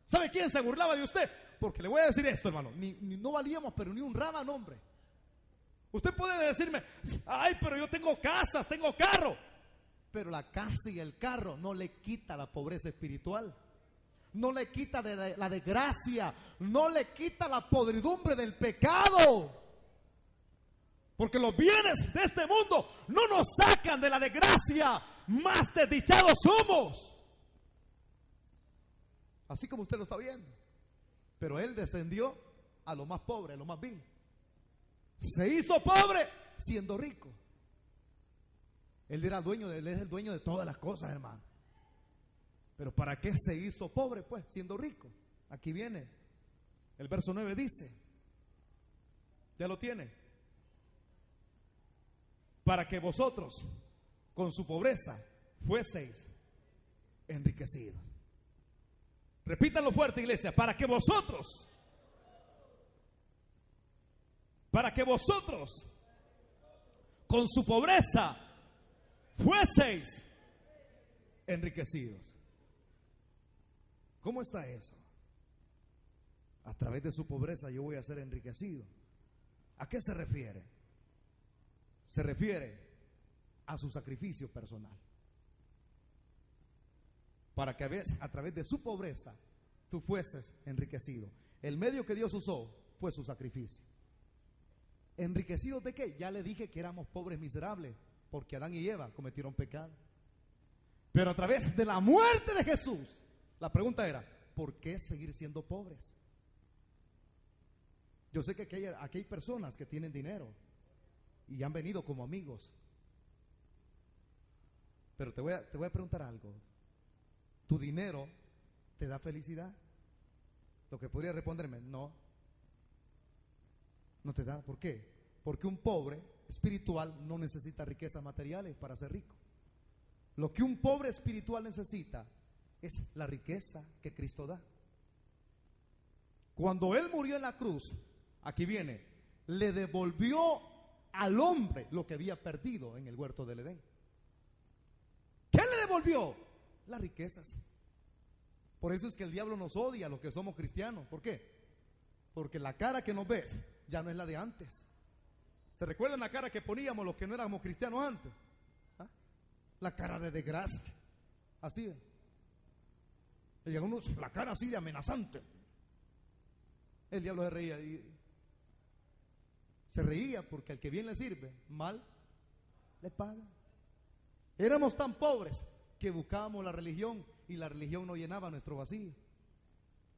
¿Sabe quién se burlaba de usted? Porque le voy a decir esto, hermano, ni, no valíamos, pero ni un rama nombre. Usted puede decirme, ay, pero yo tengo casas, tengo carro. Pero la casa y el carro no le quita la pobreza espiritual no le quita la desgracia, no le quita la podridumbre del pecado. Porque los bienes de este mundo no nos sacan de la desgracia, más desdichados somos. Así como usted lo está viendo. Pero él descendió a lo más pobre, a lo más vil. Se hizo pobre siendo rico. Él era dueño de, él es el dueño de todas las cosas, hermano. Pero ¿para qué se hizo pobre? Pues siendo rico. Aquí viene. El verso 9 dice, ya lo tiene, para que vosotros con su pobreza fueseis enriquecidos. Repítalo fuerte, iglesia, para que vosotros, para que vosotros con su pobreza fueseis enriquecidos. ¿Cómo está eso? A través de su pobreza yo voy a ser enriquecido. ¿A qué se refiere? Se refiere a su sacrificio personal. Para que a través de su pobreza tú fueses enriquecido. El medio que Dios usó fue su sacrificio. ¿Enriquecido de qué? Ya le dije que éramos pobres miserables, porque Adán y Eva cometieron pecado. Pero a través de la muerte de Jesús, la pregunta era, ¿por qué seguir siendo pobres? Yo sé que aquí hay, personas que tienen dinero y han venido como amigos. Pero te voy, a, te voy a preguntar algo. ¿Tu dinero te da felicidad? Lo que podría responderme, no. No te da. ¿Por qué? Porque un pobre espiritual no necesita riquezas materiales para ser rico. Lo que un pobre espiritual necesita es la riqueza que Cristo da. Cuando Él murió en la cruz, aquí viene, le devolvió al hombre lo que había perdido en el huerto del Edén. ¿Qué le devolvió? Las riquezas. Por eso es que el diablo nos odia a los que somos cristianos. ¿Por qué? Porque la cara que nos ves ya no es la de antes. ¿Se recuerdan la cara que poníamos los que no éramos cristianos antes? ¿Ah? La cara de desgracia. Así. Le llegó uno, la cara así de amenazante. El diablo se reía y se reía porque al que bien le sirve, mal le paga. Éramos tan pobres que buscábamos la religión y la religión no llenaba nuestro vacío.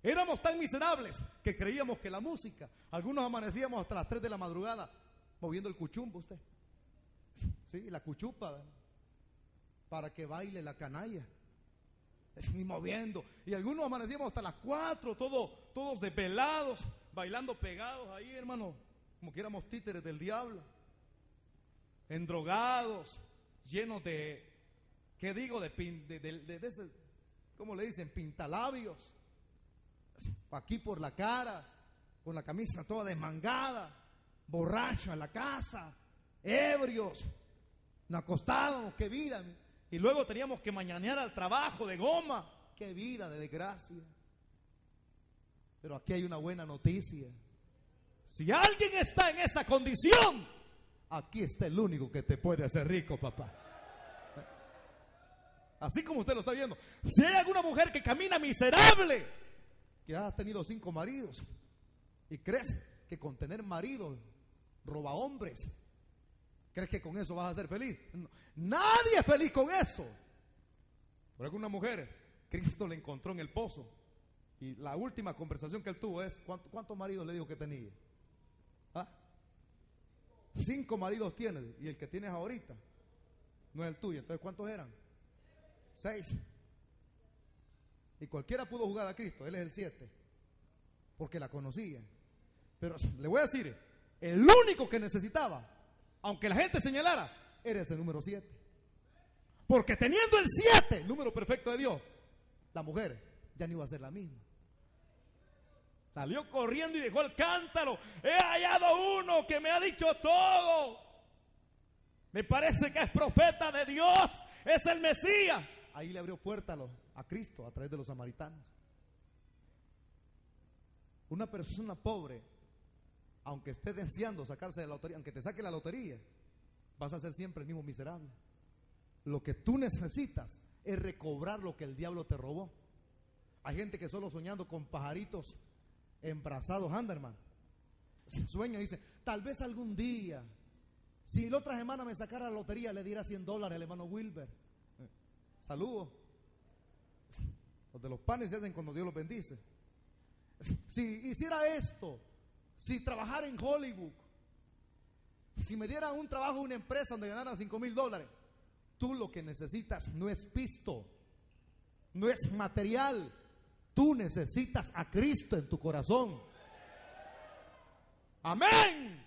Éramos tan miserables que creíamos que la música, algunos amanecíamos hasta las 3 de la madrugada moviendo el cuchumbo usted. Sí, la cuchupa, para que baile la canalla y moviendo. Y algunos amanecíamos hasta las 4, todo, todos desvelados, bailando pegados ahí, hermano, como que éramos títeres del diablo. Endrogados, llenos de, ¿qué digo? De, de, de, ese, ¿cómo le dicen? Pintalabios. Aquí por la cara, con la camisa toda desmangada, borracho en la casa, ebrios, no acostados, qué vida. Y luego teníamos que mañanear al trabajo de goma. Qué vida de desgracia. Pero aquí hay una buena noticia. Si alguien está en esa condición, aquí está el único que te puede hacer rico, papá. Así como usted lo está viendo. Si hay alguna mujer que camina miserable, que has tenido cinco maridos, y crees que con tener marido roba hombres, crees que con eso vas a ser feliz. Nadie es feliz con eso. Por alguna mujer, Cristo le encontró en el pozo. Y la última conversación que él tuvo es, ¿cuántos maridos le dijo que tenía? ¿Ah? Cinco maridos tienes y el que tienes ahorita no es el tuyo. Entonces, ¿cuántos eran? Seis. Y cualquiera pudo jugar a Cristo, él es el siete, porque la conocía. Pero le voy a decir, el único que necesitaba, aunque la gente señalara, era ese número siete. Porque teniendo el siete, el número perfecto de Dios, la mujer ya no iba a ser la misma. Salió corriendo y dejó el cántaro. He hallado uno que me ha dicho todo. Me parece que es profeta de Dios. Es el Mesías. Ahí le abrió puerta a, Cristo a través de los samaritanos. Una persona pobre, aunque esté deseando sacarse de la lotería, aunque te saque la lotería, vas a ser siempre el mismo miserable. Lo que tú necesitas es recobrar lo que el diablo te robó. Hay gente que solo soñando con pajaritos embrazados anda. Sueña y dice, tal vez algún día, si la otra semana me sacara la lotería, le diera 100 dólares al hermano Wilber. Saludos. Los de los panes se hacen cuando Dios los bendice. Si hiciera esto, si trabajara en Hollywood, si me diera un trabajo en una empresa donde ganara 5 mil dólares, tú lo que necesitas no es pisto, no es material, Tú necesitas a Cristo en tu corazón. Amén.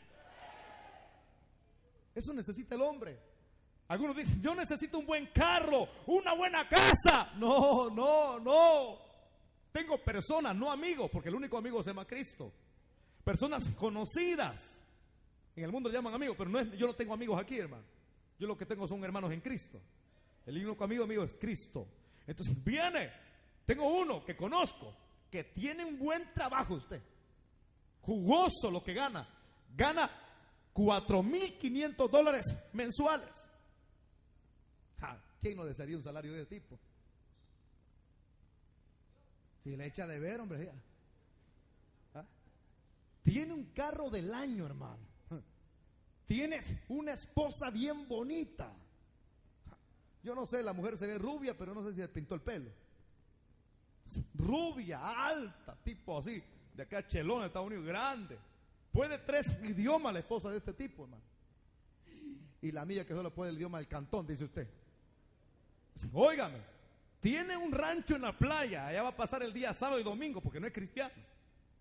Eso necesita el hombre. Algunos dicen, yo necesito un buen carro, una buena casa. No, no, no. Tengo personas, no amigos, porque el único amigo se llama Cristo. Personas conocidas. En el mundo llaman amigos, pero no es, yo no tengo amigos aquí, hermano. Yo lo que tengo son hermanos en Cristo. El único amigo mío es Cristo. Entonces viene tengo uno que conozco que tiene un buen trabajo usted. Jugoso lo que gana. Gana 4.500 dólares mensuales. ¿Quién no desearía un salario de ese tipo? Si le echa de ver, hombre. Tiene un carro del año, hermano. Tienes una esposa bien bonita. Yo no sé, la mujer se ve rubia, pero no sé si le pintó el pelo rubia, alta, tipo así, de acá chelón, Estados Unidos, grande. Puede tres idiomas la esposa de este tipo, hermano. Y la mía que solo puede el idioma del cantón, dice usted. Óigame, tiene un rancho en la playa, allá va a pasar el día sábado y domingo, porque no es cristiano,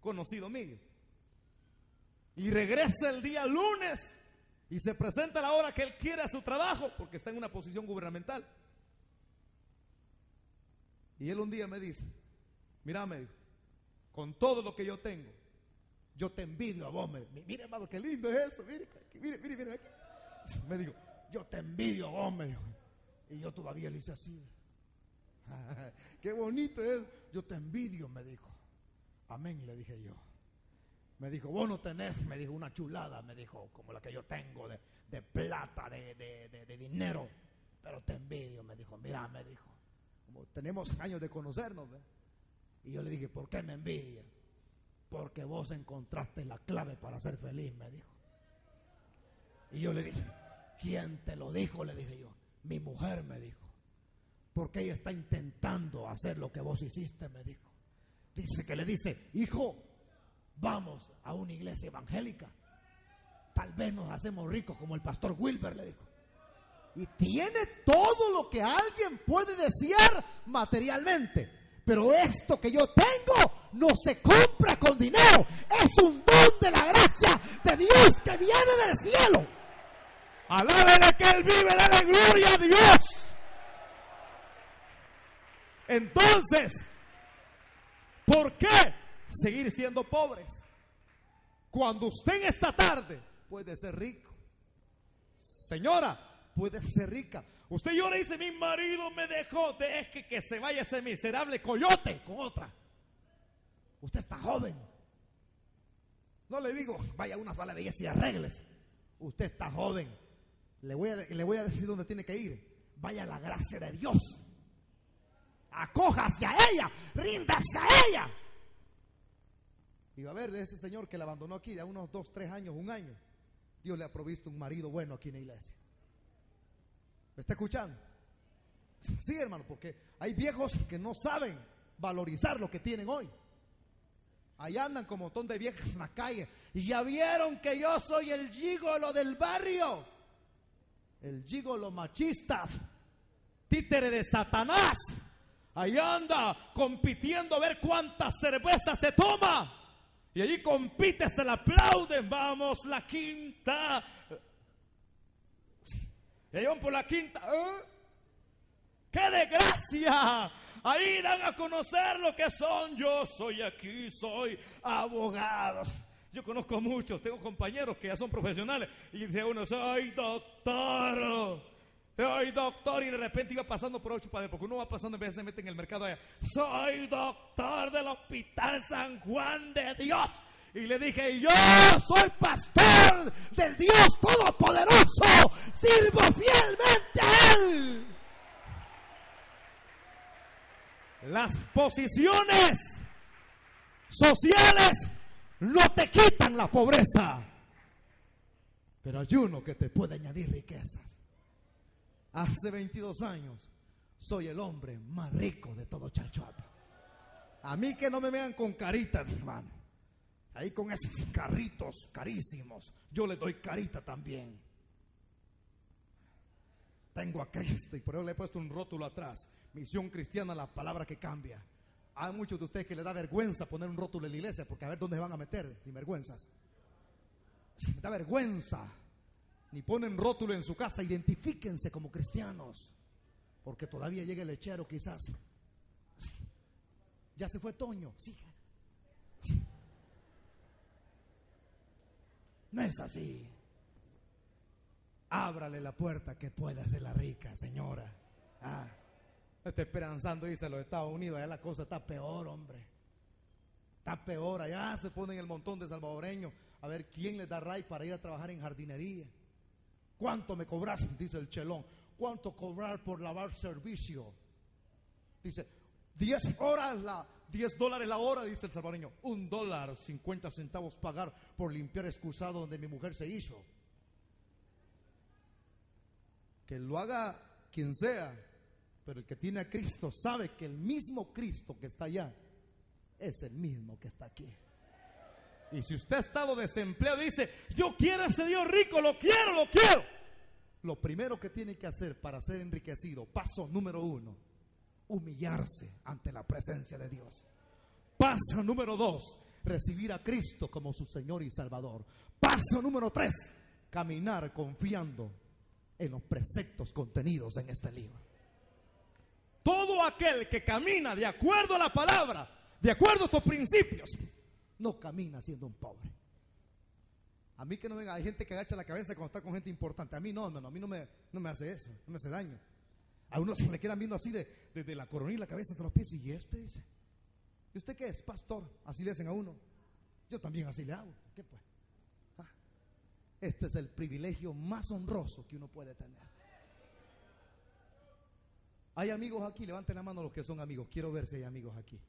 conocido mío. Y regresa el día lunes y se presenta a la hora que él quiere a su trabajo, porque está en una posición gubernamental. Y él un día me dice, mira, me con todo lo que yo tengo, yo te envidio a vos. Me, mire, hermano, qué lindo es eso. Mire, mire, mire, mire aquí. Me dijo, yo te envidio a vos, me dijo. Y yo todavía le hice así. qué bonito es. Yo te envidio, me dijo. Amén, le dije yo. Me dijo, vos no tenés, me dijo, una chulada, me dijo, como la que yo tengo de, de plata, de, de, de dinero. Pero te envidio, me dijo, mira, me dijo como tenemos años de conocernos, y yo le dije, ¿por qué me envidia? Porque vos encontraste la clave para ser feliz, me dijo. Y yo le dije, ¿quién te lo dijo? Le dije yo, mi mujer me dijo. Porque ella está intentando hacer lo que vos hiciste, me dijo. Dice que le dice, hijo, vamos a una iglesia evangélica. Tal vez nos hacemos ricos como el pastor Wilber, le dijo y tiene todo lo que alguien puede desear materialmente. Pero esto que yo tengo no se compra con dinero. Es un don de la gracia de Dios que viene del cielo. Alábele que Él vive, dale gloria a Dios. Entonces, ¿por qué seguir siendo pobres? Cuando usted en esta tarde puede ser rico. Señora, puede ser rica. Usted llora y dice, mi marido me dejó, de es que, que se vaya ese miserable coyote con otra. Usted está joven. No le digo, vaya a una sala de belleza y arregles. Usted está joven. Le voy, a, le voy a decir dónde tiene que ir. Vaya la gracia de Dios. Acójase a ella. Ríndase a ella. Y va a ver de ese señor que le abandonó aquí de unos dos, tres años, un año. Dios le ha provisto un marido bueno aquí en la iglesia. ¿Me está escuchando? Sí, hermano, porque hay viejos que no saben valorizar lo que tienen hoy. Ahí andan como un montón de viejas en la calle. Y ya vieron que yo soy el gigolo del barrio. El gigolo machista. Títere de Satanás. Ahí anda compitiendo a ver cuántas cervezas se toma. Y allí compite, se le aplauden. Vamos, la quinta. Y van por la quinta. ¿Eh? ¡Qué desgracia! Ahí dan a conocer lo que son. Yo soy aquí, soy abogado. Yo conozco muchos, tengo compañeros que ya son profesionales. Y dice uno, soy doctor. Soy doctor y de repente iba pasando por ocho padres, porque uno va pasando en vez se mete en el mercado allá. Soy doctor del Hospital San Juan de Dios. Y le dije, yo soy pastor del Dios Todopoderoso. Sirvo fielmente a Él. Las posiciones sociales no te quitan la pobreza. Pero hay uno que te puede añadir riquezas. Hace 22 años soy el hombre más rico de todo Chalchuapa. A mí que no me vean con caritas, hermano. Ahí con esos carritos carísimos, yo le doy carita también. Tengo a Cristo y por eso le he puesto un rótulo atrás. Misión cristiana, la palabra que cambia. Hay muchos de ustedes que le da vergüenza poner un rótulo en la iglesia porque a ver dónde se van a meter sin vergüenzas. Me da vergüenza ni ponen rótulo en su casa, identifíquense como cristianos, porque todavía llega el lechero quizás. Ya se fue Toño, siga. No es así. Ábrale la puerta que pueda ser la rica, señora. Ah, está esperanzando a los Estados Unidos, allá la cosa está peor, hombre. Está peor, allá se ponen el montón de salvadoreños a ver quién les da ray para ir a trabajar en jardinería. ¿Cuánto me cobras? Dice el chelón. ¿Cuánto cobrar por lavar servicio? Dice, 10 horas la, 10 dólares la hora, dice el salvadoreño. Un dólar, 50 centavos pagar por limpiar excusado donde mi mujer se hizo. Que lo haga quien sea, pero el que tiene a Cristo sabe que el mismo Cristo que está allá es el mismo que está aquí. Y si usted ha estado desempleado, dice, yo quiero ese Dios rico, lo quiero, lo quiero. Lo primero que tiene que hacer para ser enriquecido, paso número uno, humillarse ante la presencia de Dios. Paso número dos, recibir a Cristo como su Señor y Salvador. Paso número tres, caminar confiando en los preceptos contenidos en este libro. Todo aquel que camina de acuerdo a la palabra, de acuerdo a estos principios, no camina siendo un pobre. A mí que no venga, hay gente que agacha la cabeza cuando está con gente importante. A mí no, no, no a mí no me, no me hace eso, no me hace daño. A uno se le quedan viendo así de, desde la coronilla la cabeza hasta los pies. Y este dice, ¿y usted qué es? Pastor. Así le hacen a uno. Yo también así le hago. ¿Qué pues? Ah, este es el privilegio más honroso que uno puede tener. Hay amigos aquí, levanten la mano los que son amigos. Quiero ver si hay amigos aquí.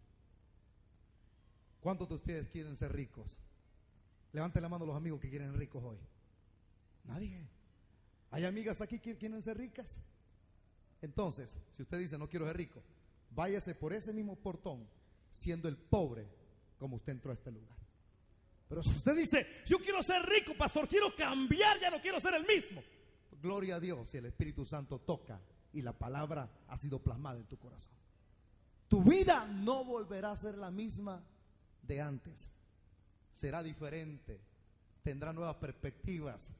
¿Cuántos de ustedes quieren ser ricos? Levanten la mano los amigos que quieren ricos hoy. Nadie. ¿Hay amigas aquí que quieren ser ricas? Entonces, si usted dice no quiero ser rico, váyase por ese mismo portón siendo el pobre como usted entró a este lugar. Pero si usted dice, yo quiero ser rico, pastor, quiero cambiar, ya no quiero ser el mismo. Gloria a Dios si el Espíritu Santo toca y la palabra ha sido plasmada en tu corazón. Tu vida no volverá a ser la misma de antes. Será diferente, tendrá nuevas perspectivas,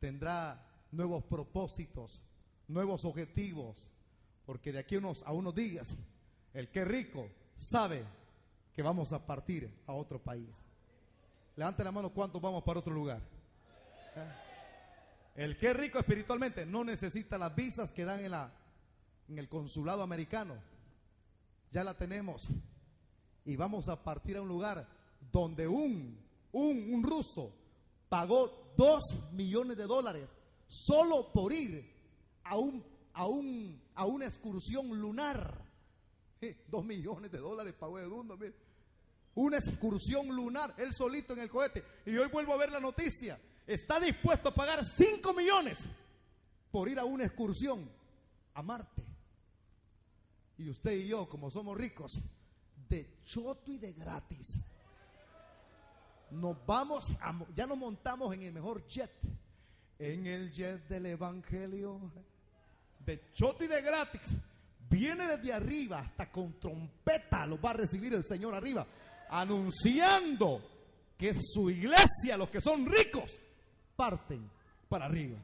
tendrá nuevos propósitos, nuevos objetivos, porque de aquí unos, a unos días, el que rico sabe que vamos a partir a otro país. Levante la mano, ¿cuántos vamos para otro lugar? ¿Eh? El que es rico espiritualmente no necesita las visas que dan en, la, en el consulado americano. Ya la tenemos y vamos a partir a un lugar donde un un, un ruso pagó dos millones de dólares solo por ir a, un, a, un, a una excursión lunar. Dos millones de dólares pagó Edundo, mire. Una excursión lunar, él solito en el cohete. Y hoy vuelvo a ver la noticia. Está dispuesto a pagar cinco millones por ir a una excursión a Marte. Y usted y yo, como somos ricos, de choto y de gratis. Nos vamos, a, ya nos montamos en el mejor jet, en el jet del Evangelio, de choto y de gratis. Viene desde arriba, hasta con trompeta lo va a recibir el Señor arriba, anunciando que su iglesia, los que son ricos, parten para arriba.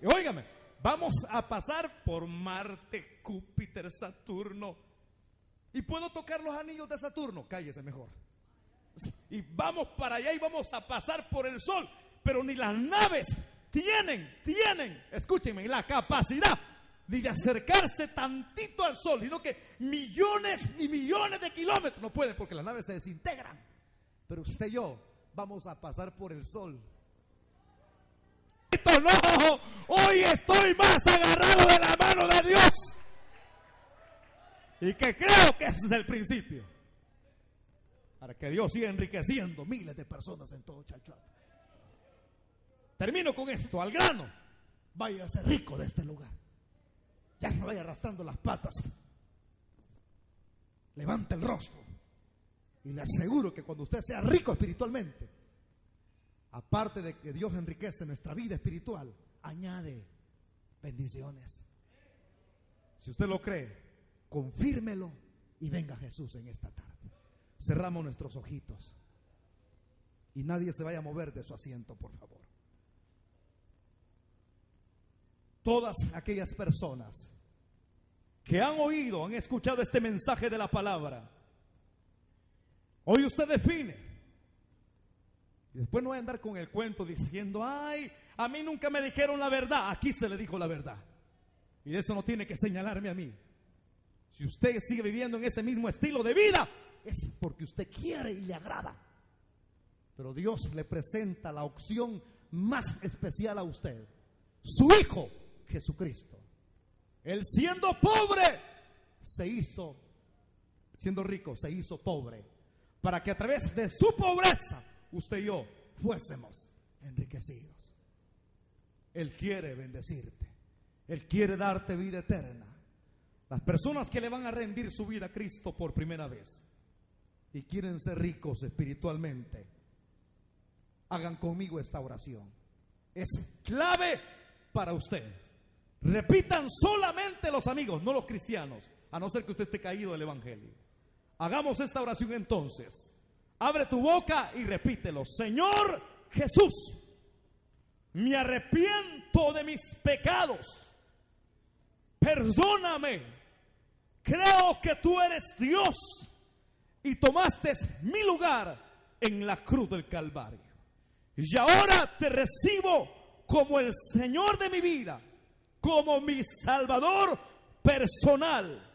Y óigame, vamos a pasar por Marte, Júpiter, Saturno. Y puedo tocar los anillos de Saturno, cállese mejor. Y vamos para allá y vamos a pasar por el sol. Pero ni las naves tienen, tienen, escúchenme, la capacidad ni de acercarse tantito al sol, sino que millones y millones de kilómetros no pueden porque las naves se desintegran. Pero usted y yo vamos a pasar por el sol. No, hoy estoy más agarrado de la mano de Dios. Y que creo que ese es el principio. Para que Dios siga enriqueciendo miles de personas en todo Chachua. Termino con esto, al grano. Vaya a ser rico de este lugar. Ya no vaya arrastrando las patas. Levante el rostro. Y le aseguro que cuando usted sea rico espiritualmente, aparte de que Dios enriquece nuestra vida espiritual, añade bendiciones. Si usted lo cree, confírmelo y venga Jesús en esta tarde. Cerramos nuestros ojitos. Y nadie se vaya a mover de su asiento, por favor. Todas aquellas personas que han oído, han escuchado este mensaje de la palabra, hoy usted define y después no voy a andar con el cuento diciendo, ay, a mí nunca me dijeron la verdad. Aquí se le dijo la verdad. Y eso no tiene que señalarme a mí. Si usted sigue viviendo en ese mismo estilo de vida, es porque usted quiere y le agrada. Pero Dios le presenta la opción más especial a usted. Su Hijo, Jesucristo. Él siendo pobre, se hizo, siendo rico, se hizo pobre. Para que a través de su pobreza usted y yo fuésemos enriquecidos. Él quiere bendecirte. Él quiere darte vida eterna. Las personas que le van a rendir su vida a Cristo por primera vez y quieren ser ricos espiritualmente, hagan conmigo esta oración. Es clave para usted. Repitan solamente los amigos, no los cristianos, a no ser que usted esté caído del Evangelio. Hagamos esta oración entonces. Abre tu boca y repítelo. Señor Jesús, me arrepiento de mis pecados. Perdóname. Creo que tú eres Dios y tomaste mi lugar en la cruz del Calvario. Y ahora te recibo como el Señor de mi vida, como mi Salvador personal.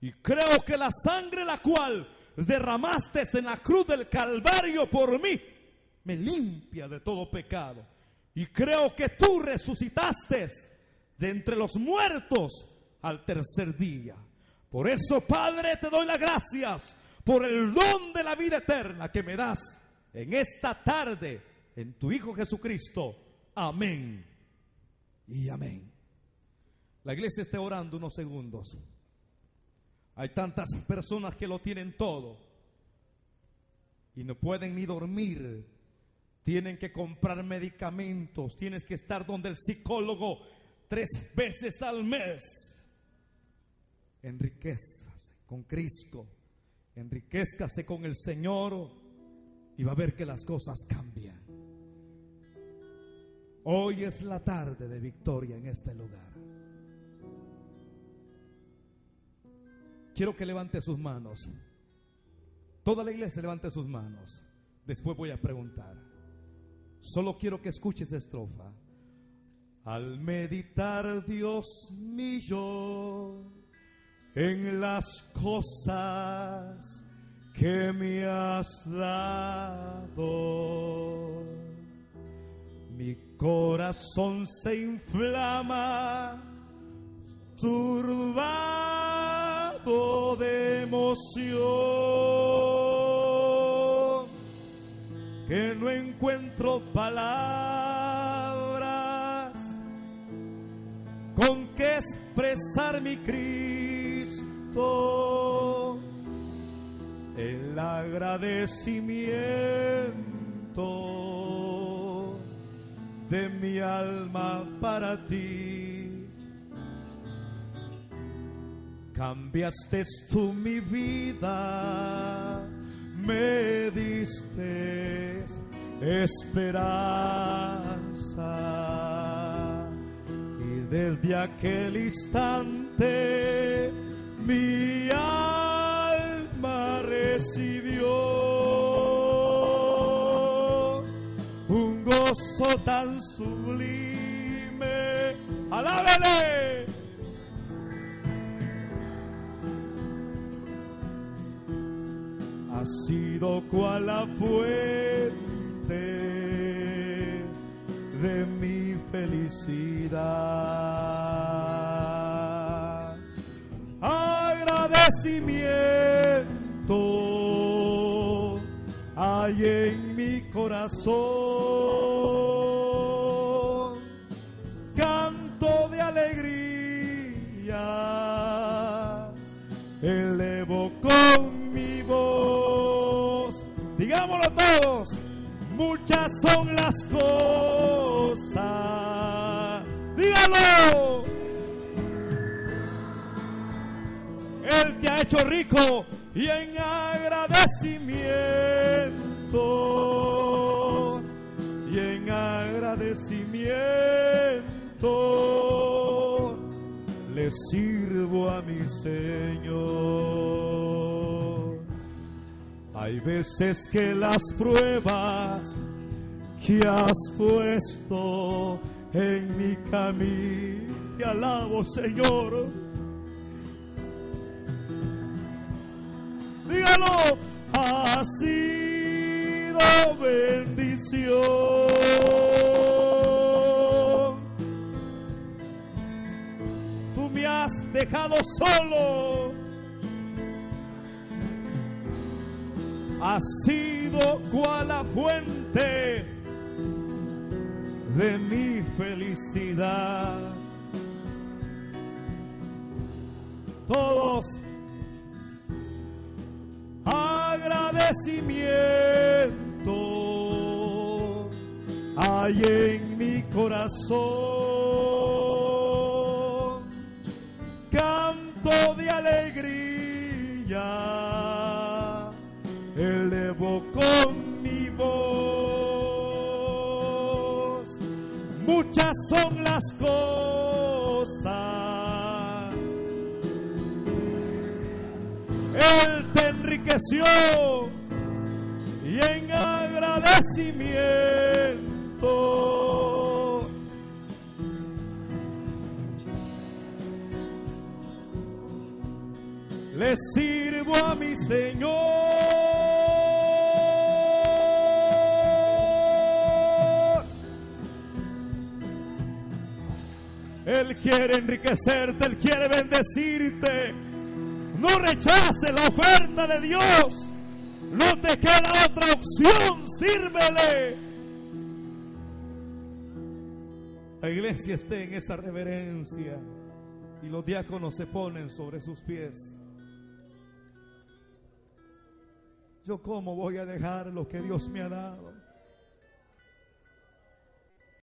Y creo que la sangre la cual derramaste en la cruz del Calvario por mí, me limpia de todo pecado. Y creo que tú resucitaste de entre los muertos al tercer día. Por eso, Padre, te doy las gracias por el don de la vida eterna que me das en esta tarde en tu Hijo Jesucristo. Amén. Y amén. La iglesia está orando unos segundos. Hay tantas personas que lo tienen todo y no pueden ni dormir. Tienen que comprar medicamentos, tienes que estar donde el psicólogo tres veces al mes. Enriquezcase con Cristo, enriquezcase con el Señor y va a ver que las cosas cambian. Hoy es la tarde de victoria en este lugar. Quiero que levante sus manos. Toda la iglesia levante sus manos. Después voy a preguntar. Solo quiero que escuches esta estrofa. Al meditar Dios mío en las cosas que me has dado. Mi corazón se inflama, turbado de emoción, que no encuentro palabras con que expresar mi El agradecimiento de mi alma para ti. Cambiaste tú mi vida, me diste esperanza. Y desde aquel instante mi alma recibió un gozo tan sublime. ¡Alábele! Ha sido cual la fuente de mi felicidad. Agradecimiento hay en mi corazón. Canto de alegría. Elevo con mi voz. Digámoslo todos. Muchas son las cosas. Hecho rico y en agradecimiento. Y en agradecimiento le sirvo a mi Señor. Hay veces que las pruebas que has puesto en mi camino, te alabo Señor. Dígalo, ha sido bendición. Tú me has dejado solo. Ha sido cual la fuente de mi felicidad. Todos agradecimiento hay en mi corazón. Canto de alegría, elevo con mi voz. Muchas son las cosas. Y en agradecimiento le sirvo a mi Señor. Él quiere enriquecerte, Él quiere bendecirte. No rechaces la oferta de Dios. No te queda otra opción, sírvele. La iglesia esté en esa reverencia y los diáconos se ponen sobre sus pies. Yo cómo voy a dejar lo que Dios me ha dado.